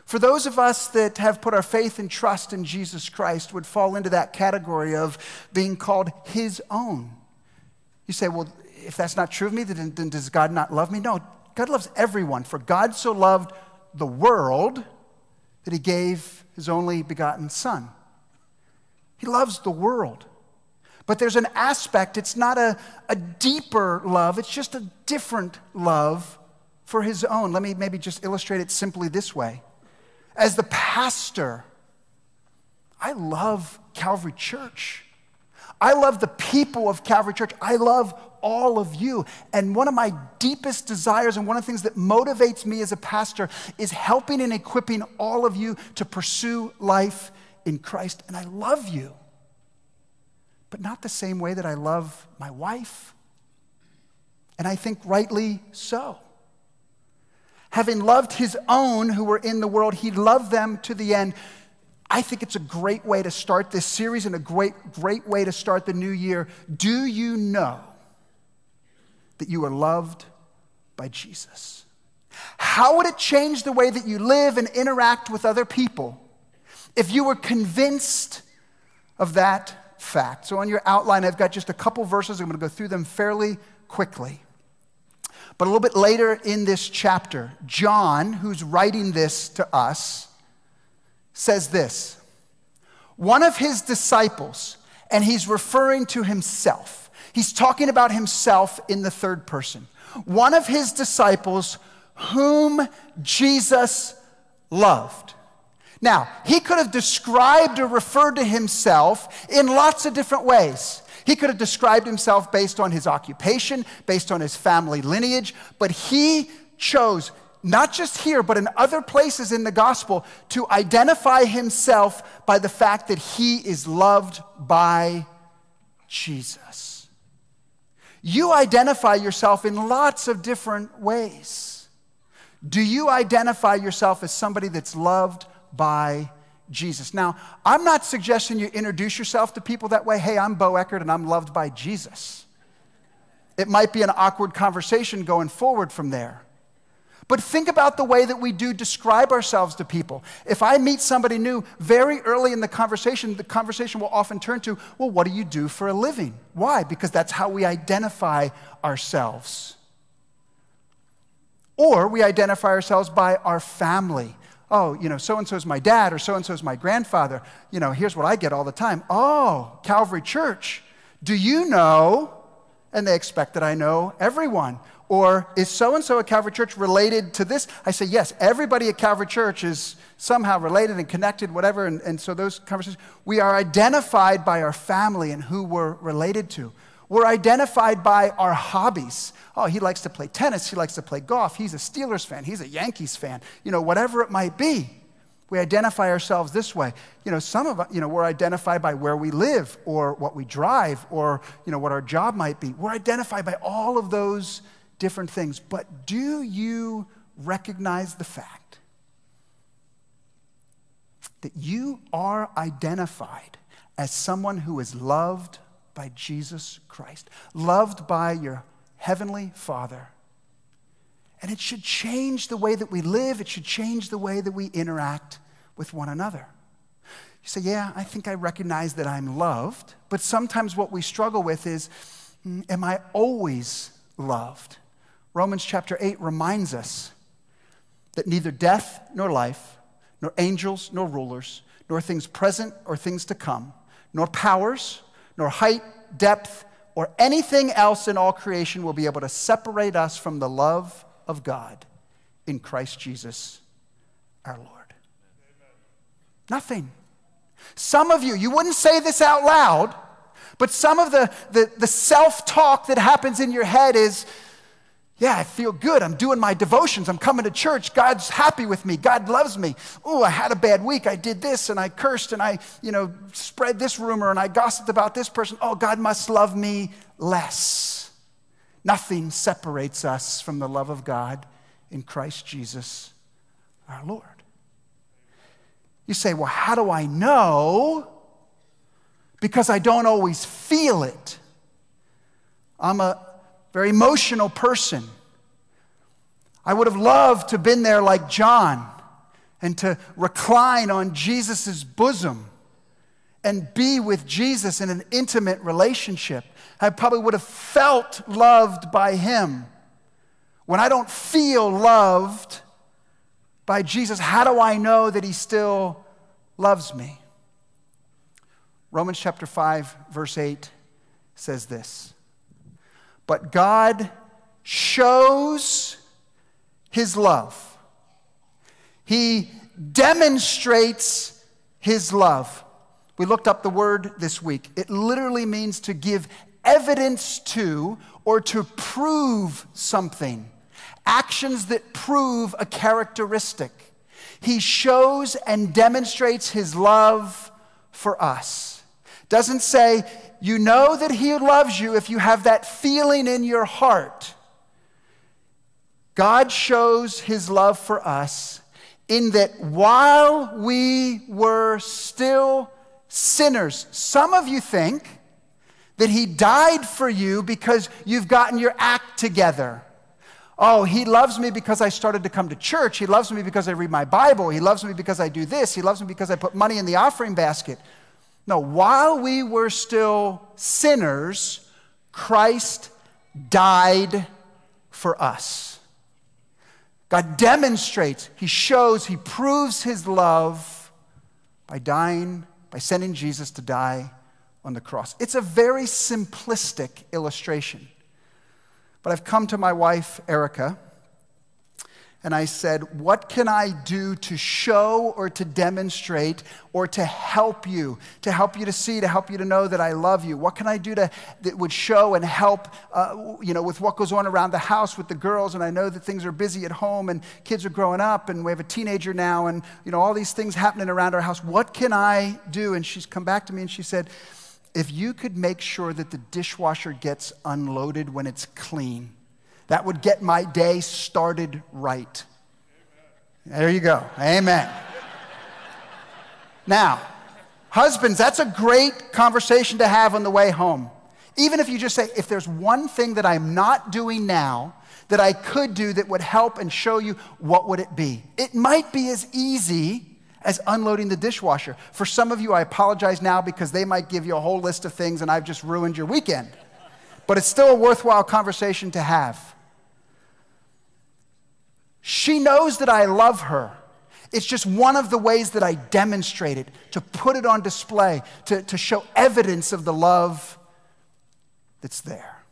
For those of us that have put our faith and trust in Jesus Christ, would fall into that category of being called His own. You say, well, if that's not true of me, then, then does God not love me? No, God loves everyone. For God so loved the world that He gave his only begotten Son. He loves the world. But there's an aspect, it's not a, a deeper love, it's just a different love for his own. Let me maybe just illustrate it simply this way. As the pastor, I love Calvary Church. I love the people of Calvary Church. I love all of you. And one of my deepest desires, and one of the things that motivates me as a pastor, is helping and equipping all of you to pursue life in Christ. And I love you, but not the same way that I love my wife. And I think rightly so. Having loved his own who were in the world, he loved them to the end. I think it's a great way to start this series and a great, great way to start the new year. Do you know that you are loved by Jesus? How would it change the way that you live and interact with other people if you were convinced of that fact? So, on your outline, I've got just a couple verses. I'm going to go through them fairly quickly. But a little bit later in this chapter, John, who's writing this to us, says this One of his disciples, and he's referring to himself, he's talking about himself in the third person. One of his disciples, whom Jesus loved. Now, he could have described or referred to himself in lots of different ways. He could have described himself based on his occupation, based on his family lineage, but he chose not just here, but in other places in the gospel, to identify himself by the fact that he is loved by Jesus. You identify yourself in lots of different ways. Do you identify yourself as somebody that's loved by Jesus? Now, I'm not suggesting you introduce yourself to people that way. Hey, I'm Bo Eckert and I'm loved by Jesus. It might be an awkward conversation going forward from there. But think about the way that we do describe ourselves to people. If I meet somebody new very early in the conversation, the conversation will often turn to, well, what do you do for a living? Why? Because that's how we identify ourselves. Or we identify ourselves by our family. Oh, you know, so and so is my dad or so and so is my grandfather. You know, here's what I get all the time. Oh, Calvary Church, do you know? And they expect that I know everyone. Or is so and so at Calvary Church related to this? I say, yes, everybody at Calvary Church is somehow related and connected, whatever. And, and so those conversations, we are identified by our family and who we're related to. We're identified by our hobbies. Oh, he likes to play tennis. He likes to play golf. He's a Steelers fan. He's a Yankees fan. You know, whatever it might be. We identify ourselves this way. You know, some of us, you know, we're identified by where we live or what we drive or, you know, what our job might be. We're identified by all of those different things. But do you recognize the fact that you are identified as someone who is loved by Jesus Christ, loved by your heavenly Father? And it should change the way that we live, it should change the way that we interact with one another. You say, Yeah, I think I recognize that I'm loved, but sometimes what we struggle with is, mm, Am I always loved? Romans chapter 8 reminds us that neither death nor life, nor angels nor rulers, nor things present or things to come, nor powers, nor height, depth, or anything else in all creation will be able to separate us from the love of God in Christ Jesus our Lord. Nothing. Some of you, you wouldn't say this out loud, but some of the, the, the self talk that happens in your head is, yeah, I feel good. I'm doing my devotions. I'm coming to church. God's happy with me. God loves me. Oh, I had a bad week. I did this and I cursed and I, you know, spread this rumor and I gossiped about this person. Oh, God must love me less. Nothing separates us from the love of God in Christ Jesus our Lord. You say, well, how do I know? Because I don't always feel it. I'm a very emotional person. I would have loved to have been there like John and to recline on Jesus' bosom and be with Jesus in an intimate relationship. I probably would have felt loved by him. When I don't feel loved by Jesus, how do I know that he still loves me? Romans chapter 5, verse 8 says this but God shows his love. He demonstrates his love. We looked up the word this week. It literally means to give evidence to or to prove something. Actions that prove a characteristic. He shows and demonstrates his love for us. Doesn't say you know that He loves you if you have that feeling in your heart. God shows His love for us in that while we were still sinners, some of you think that he died for you because you've gotten your act together. Oh, he loves me because I started to come to church. He loves me because I read my Bible. He loves me because I do this. He loves me because I put money in the offering basket. No, while we were still sinners, Christ died for us. God demonstrates, He shows, He proves His love by dying, by sending Jesus to die on the cross. It's a very simplistic illustration. But I've come to my wife, Erica, and I said, What can I do to show or to demonstrate or to help you, to help you to see, to help you to know that I love you? What can I do to, that would show and help, uh, you know, with what goes on around the house with the girls? And I know that things are busy at home and kids are growing up and we have a teenager now and, you know, all these things happening around our house. What can I do? And she's come back to me and she said, If you could make sure that the dishwasher gets unloaded when it's clean, that would get my day started right. There you go. Amen. Now, husbands, that's a great conversation to have on the way home. Even if you just say, if there's one thing that I'm not doing now that I could do that would help and show you, what would it be? It might be as easy as unloading the dishwasher. For some of you, I apologize now because they might give you a whole list of things and I've just ruined your weekend. But it's still a worthwhile conversation to have. She knows that I love her. It's just one of the ways that I demonstrate it, to put it on display, to, to show evidence of the love that's there.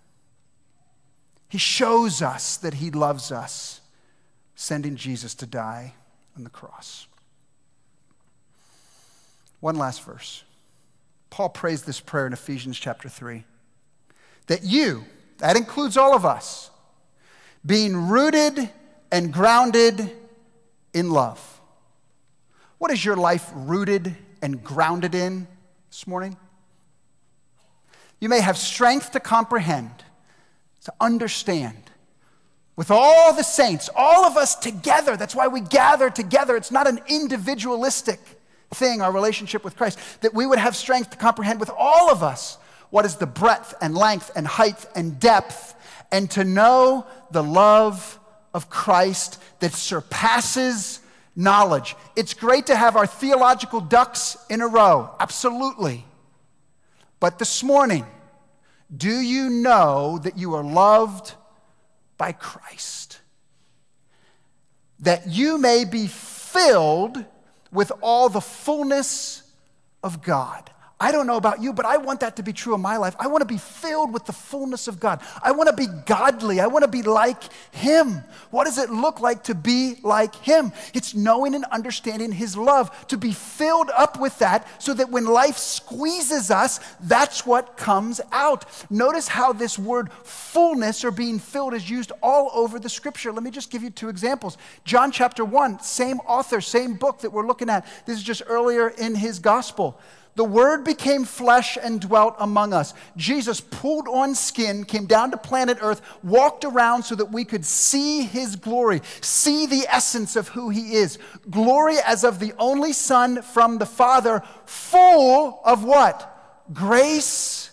He shows us that He loves us, sending Jesus to die on the cross. One last verse. Paul prays this prayer in Ephesians chapter 3 that you, that includes all of us, being rooted and grounded in love. What is your life rooted and grounded in this morning? You may have strength to comprehend, to understand. With all the saints, all of us together, that's why we gather together. It's not an individualistic thing, our relationship with Christ, that we would have strength to comprehend with all of us what is the breadth and length and height and depth, and to know the love of Christ that surpasses knowledge. It's great to have our theological ducks in a row, absolutely. But this morning, do you know that you are loved by Christ? That you may be filled with all the fullness of God. I don't know about you, but I want that to be true in my life. I want to be filled with the fullness of God. I want to be godly. I want to be like Him. What does it look like to be like Him? It's knowing and understanding His love, to be filled up with that so that when life squeezes us, that's what comes out. Notice how this word fullness or being filled is used all over the scripture. Let me just give you two examples. John chapter 1, same author, same book that we're looking at. This is just earlier in his gospel. The Word became flesh and dwelt among us. Jesus pulled on skin, came down to planet Earth, walked around so that we could see His glory, see the essence of who He is. Glory as of the only Son from the Father, full of what? Grace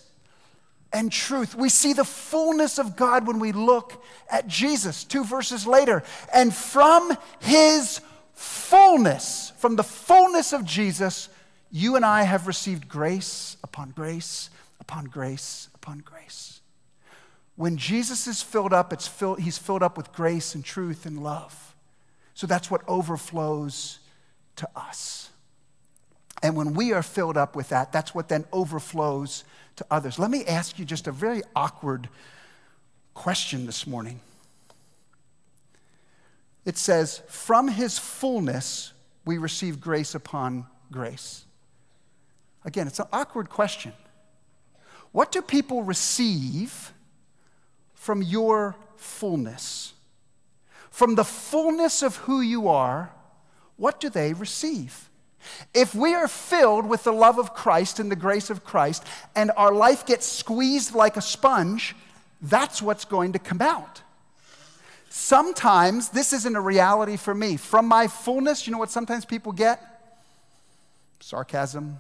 and truth. We see the fullness of God when we look at Jesus. Two verses later. And from His fullness, from the fullness of Jesus, you and I have received grace upon grace upon grace upon grace. When Jesus is filled up, it's filled, he's filled up with grace and truth and love. So that's what overflows to us. And when we are filled up with that, that's what then overflows to others. Let me ask you just a very awkward question this morning. It says, From his fullness we receive grace upon grace. Again, it's an awkward question. What do people receive from your fullness? From the fullness of who you are, what do they receive? If we are filled with the love of Christ and the grace of Christ, and our life gets squeezed like a sponge, that's what's going to come out. sometimes this isn't a reality for me. From my fullness, you know what sometimes people get? Sarcasm,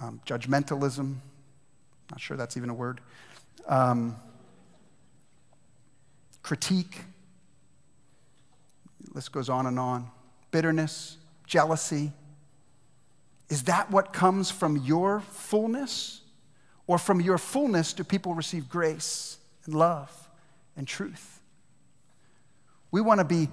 um, judgmentalism. Not sure that's even a word. Um, critique. List goes on and on. Bitterness, jealousy. Is that what comes from your fullness? Or from your fullness do people receive grace and love and truth? We want to be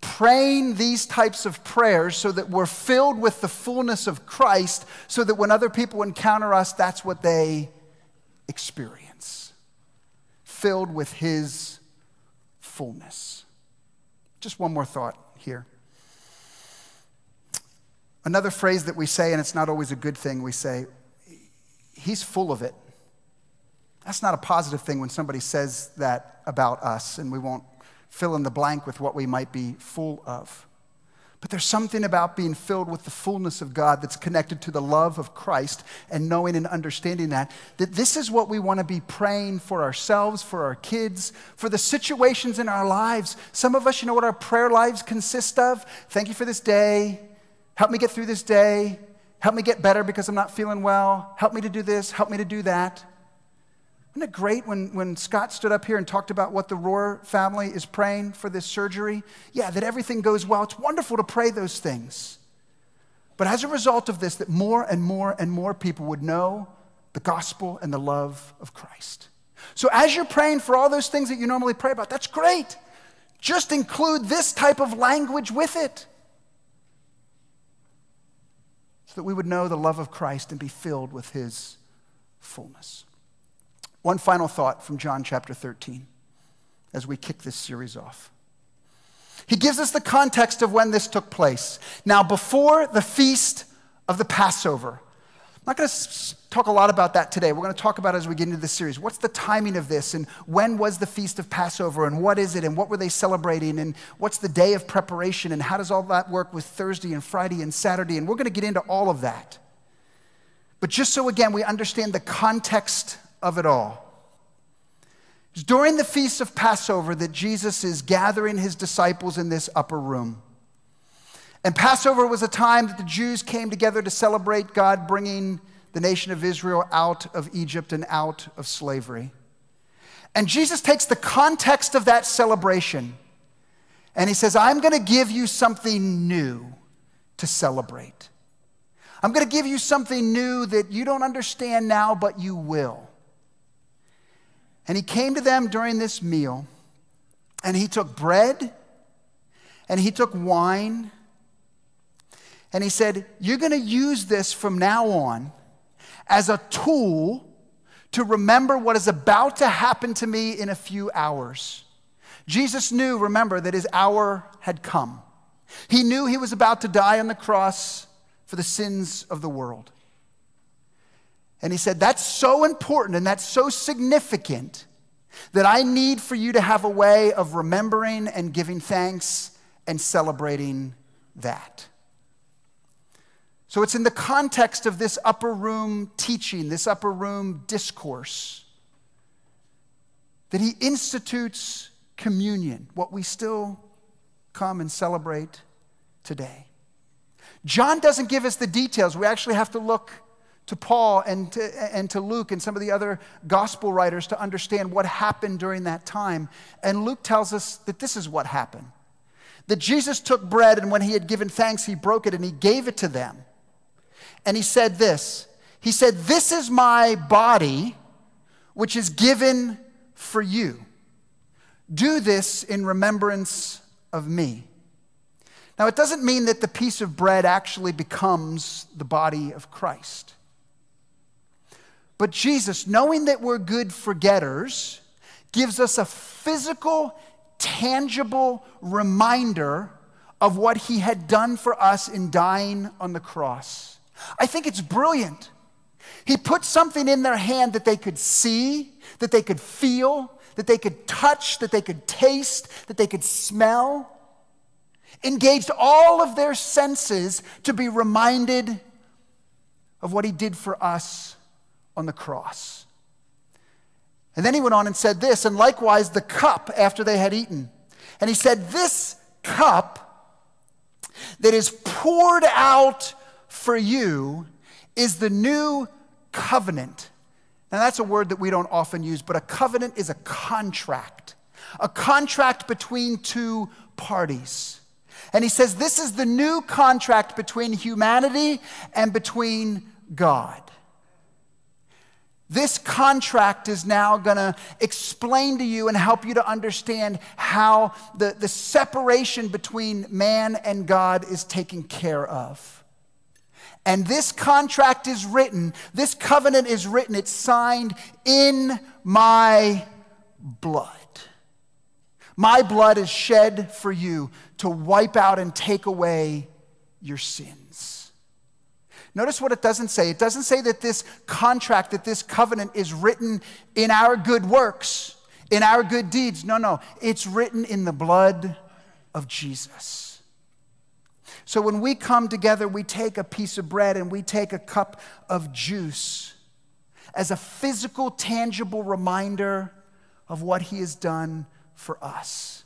praying these types of prayers so that we're filled with the fullness of Christ, so that when other people encounter us, that's what they experience. Filled with His fullness. Just one more thought here. Another phrase that we say, and it's not always a good thing, we say, He's full of it. That's not a positive thing when somebody says that about us, and we won't fill in the blank with what we might be full of. But there's something about being filled with the fullness of God that's connected to the love of Christ and knowing and understanding that, that this is what we want to be praying for ourselves, for our kids, for the situations in our lives. Some of us, you know what our prayer lives consist of? Thank you for this day. Help me get through this day. Help me get better because I'm not feeling well. Help me to do this. Help me to do that. Isn't it great when, when Scott stood up here and talked about what the Rohr family is praying for this surgery? Yeah, that everything goes well. It's wonderful to pray those things. But as a result of this, that more and more and more people would know the gospel and the love of Christ. So as you're praying for all those things that you normally pray about, that's great. Just include this type of language with it so that we would know the love of Christ and be filled with his fullness. One final thought from John chapter 13 as we kick this series off. He gives us the context of when this took place. Now, before the feast of the Passover, I'm not going to talk a lot about that today. We're going to talk about it as we get into the series. What's the timing of this, and when was the feast of Passover, and what is it, and what were they celebrating, and what's the day of preparation, and how does all that work with Thursday and Friday and Saturday? And we're going to get into all of that. But just so, again, we understand the context of it all. It's during the feast of Passover that Jesus is gathering his disciples in this upper room. And Passover was a time that the Jews came together to celebrate God bringing the nation of Israel out of Egypt and out of slavery. And Jesus takes the context of that celebration and he says, I'm going to give you something new to celebrate. I'm going to give you something new that you don't understand now, but you will. And he came to them during this meal, and he took bread, and he took wine, and he said, You're going to use this from now on as a tool to remember what is about to happen to me in a few hours. Jesus knew, remember, that his hour had come. He knew he was about to die on the cross for the sins of the world. And he said, That's so important and that's so significant that I need for you to have a way of remembering and giving thanks and celebrating that. So it's in the context of this upper room teaching, this upper room discourse, that he institutes communion, what we still come and celebrate today. John doesn't give us the details. We actually have to look to Paul and to, and to Luke and some of the other gospel writers to understand what happened during that time. And Luke tells us that this is what happened that Jesus took bread, and when he had given thanks, he broke it and he gave it to them. And he said this He said, This is my body, which is given for you. Do this in remembrance of me. Now, it doesn't mean that the piece of bread actually becomes the body of Christ. But Jesus, knowing that we're good forgetters, gives us a physical, tangible reminder of what he had done for us in dying on the cross. I think it's brilliant. He put something in their hand that they could see, that they could feel, that they could touch, that they could taste, that they could smell. Engaged all of their senses to be reminded of what he did for us on the cross. And then he went on and said this, and likewise the cup after they had eaten. And he said, This cup that is poured out for you is the new covenant. Now, that's a word that we don't often use, but a covenant is a contract, a contract between two parties. And he says, This is the new contract between humanity and between God. This contract is now going to explain to you and help you to understand how the, the separation between man and God is taken care of. And this contract is written, this covenant is written, it's signed in my blood. My blood is shed for you to wipe out and take away your sins. Notice what it doesn't say. It doesn't say that this contract, that this covenant is written in our good works, in our good deeds. No, no. It's written in the blood of Jesus. So when we come together, we take a piece of bread and we take a cup of juice as a physical, tangible reminder of what he has done for us.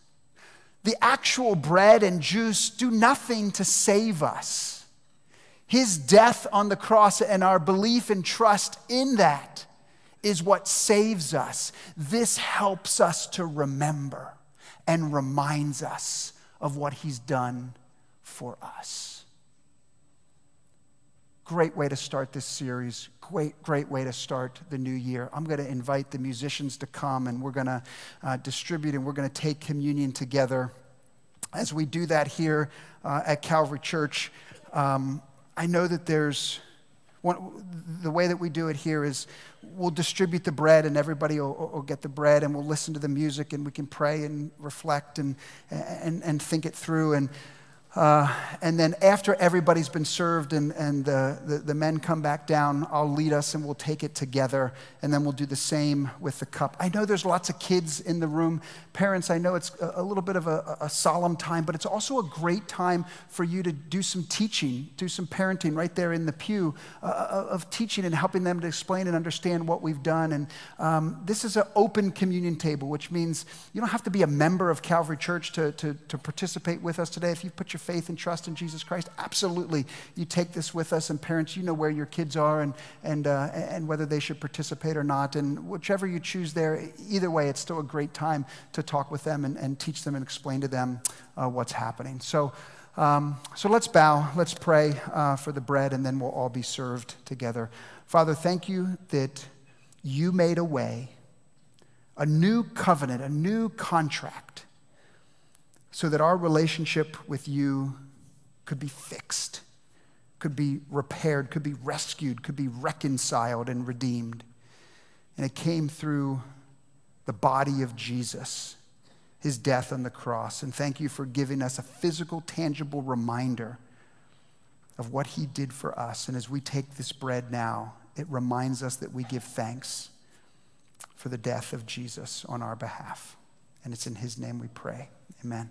The actual bread and juice do nothing to save us. His death on the cross and our belief and trust in that is what saves us. This helps us to remember and reminds us of what He's done for us. Great way to start this series. Great, great way to start the new year. I'm going to invite the musicians to come and we're going to uh, distribute and we're going to take communion together. As we do that here uh, at Calvary Church, um, I know that there's one, the way that we do it here is we'll distribute the bread and everybody will, will, get the bread and we'll listen to the music and we can pray and reflect and, and, and think it through. And uh, and then after everybody's been served and, and the, the, men come back down, I'll lead us and we'll take it together. And then we'll do the same with the cup. I know there's lots of kids in the room. Parents, I know it's a, a little bit of a, a, solemn time, but it's also a great time for you to do some teaching, do some parenting right there in the pew uh, uh of teaching and helping them to explain and understand what we've done. And um, this is an open communion table, which means you don't have to be a member of Calvary Church to, to, to participate with us today. If you put your faith and trust in Jesus Christ, absolutely, you take this with us. And parents, you know where your kids are and, and, uh, and whether they should participate or not. And whichever you choose there, either way, it's still a great time to talk with them and, and teach them and explain to them uh, what's happening. So, um, so let's bow, let's pray uh, for the bread, and then we'll all be served together. Father, thank you that you made a way, a new covenant, a new contract so that our relationship with you could be fixed, could be repaired, could be rescued, could be reconciled and redeemed. And it came through the body of Jesus, his death on the cross. And thank you for giving us a physical, tangible reminder of what he did for us. And as we take this bread now, it reminds us that we give thanks for the death of Jesus on our behalf. And it's in his name we pray. Amen.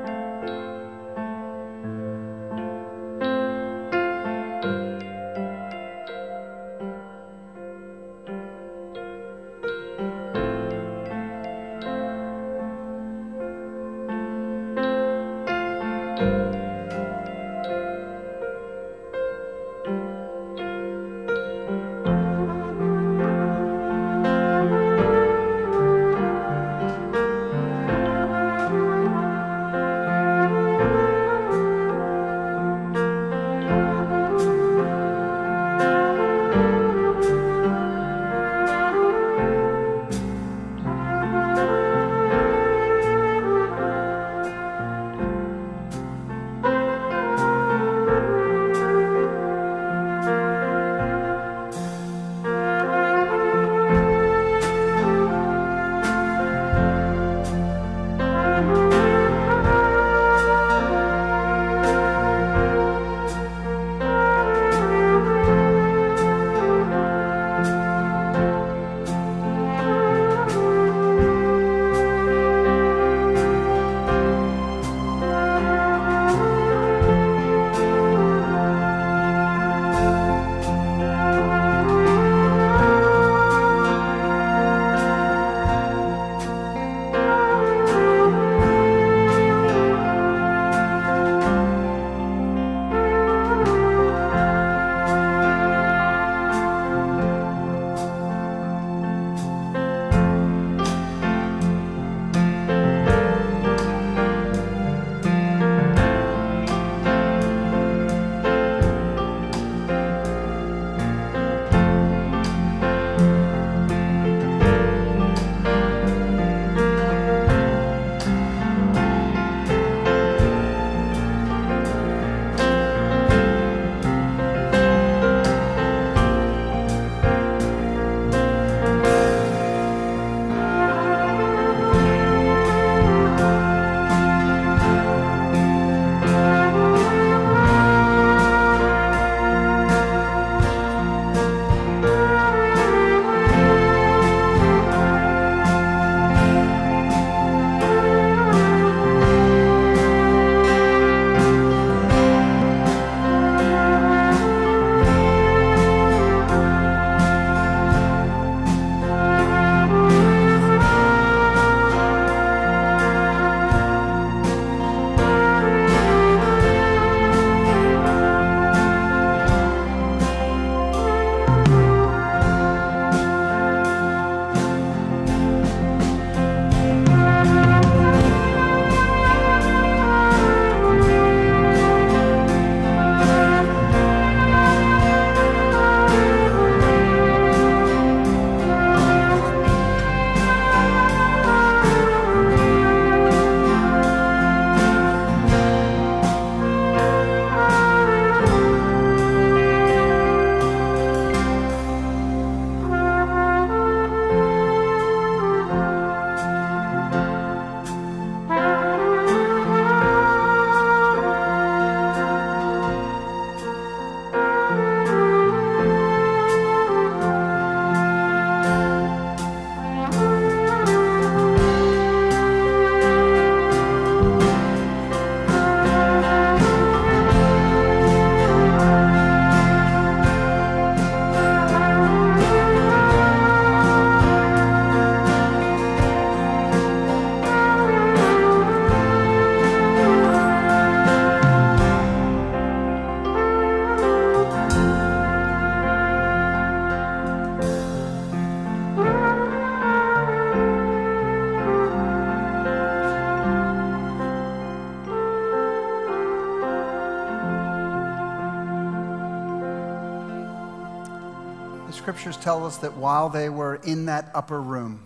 that while they were in that upper room,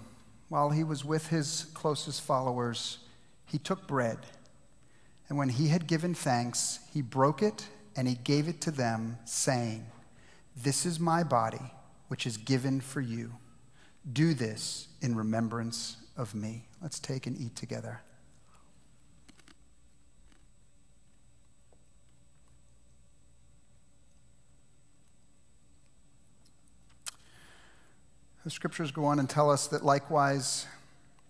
while he was with his closest followers, he took bread. And when he had given thanks, he broke it and he gave it to them, saying, This is my body, which is given for you. Do this in remembrance of me. Let's take and eat together. The scriptures go on and tell us that likewise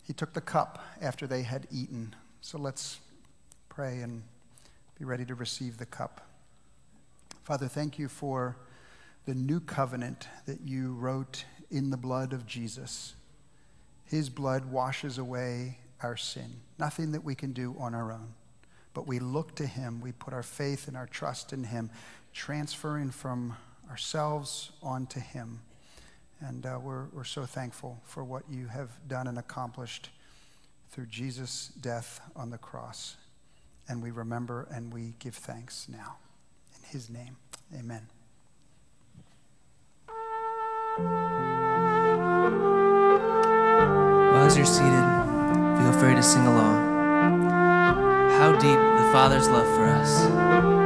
he took the cup after they had eaten. So let's pray and be ready to receive the cup. Father, thank you for the new covenant that you wrote in the blood of Jesus. His blood washes away our sin, nothing that we can do on our own. But we look to him, we put our faith and our trust in him, transferring from ourselves onto him. And uh, we're, we're so thankful for what you have done and accomplished through Jesus' death on the cross. And we remember and we give thanks now. In his name, amen. As you're seated, feel free to sing along. How deep the Father's love for us.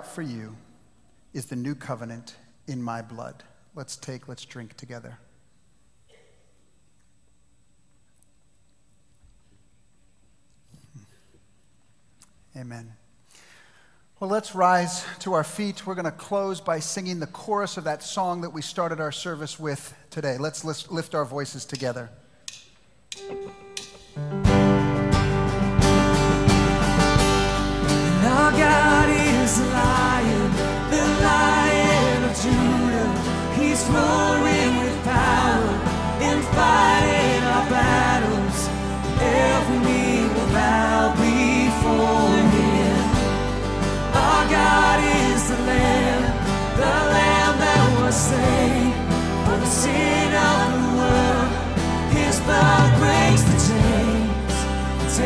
Out for you is the new covenant in my blood. Let's take, let's drink together. Amen. Well, let's rise to our feet. We're going to close by singing the chorus of that song that we started our service with today. Let's lift our voices together. God the lion, the lion of Judah. He's roaring with power and fighting our battles. Every knee will bow before him. Our God is the Lamb, the Lamb that was slain for the sin of the world. His blood breaks the chains. It's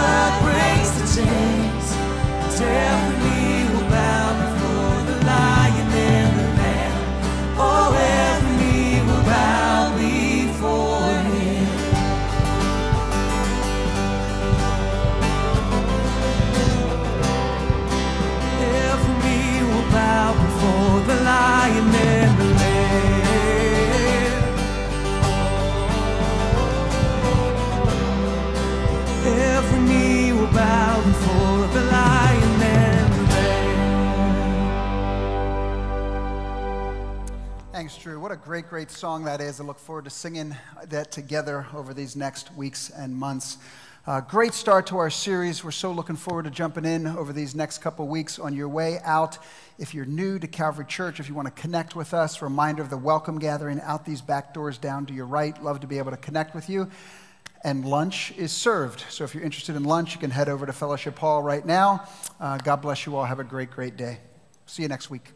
Blood breaks the chains. And Thanks, Drew. What a great, great song that is. I look forward to singing that together over these next weeks and months. Uh, great start to our series. We're so looking forward to jumping in over these next couple weeks on your way out. If you're new to Calvary Church, if you want to connect with us, reminder of the welcome gathering out these back doors down to your right. Love to be able to connect with you. And lunch is served. So if you're interested in lunch, you can head over to Fellowship Hall right now. Uh, God bless you all. Have a great, great day. See you next week.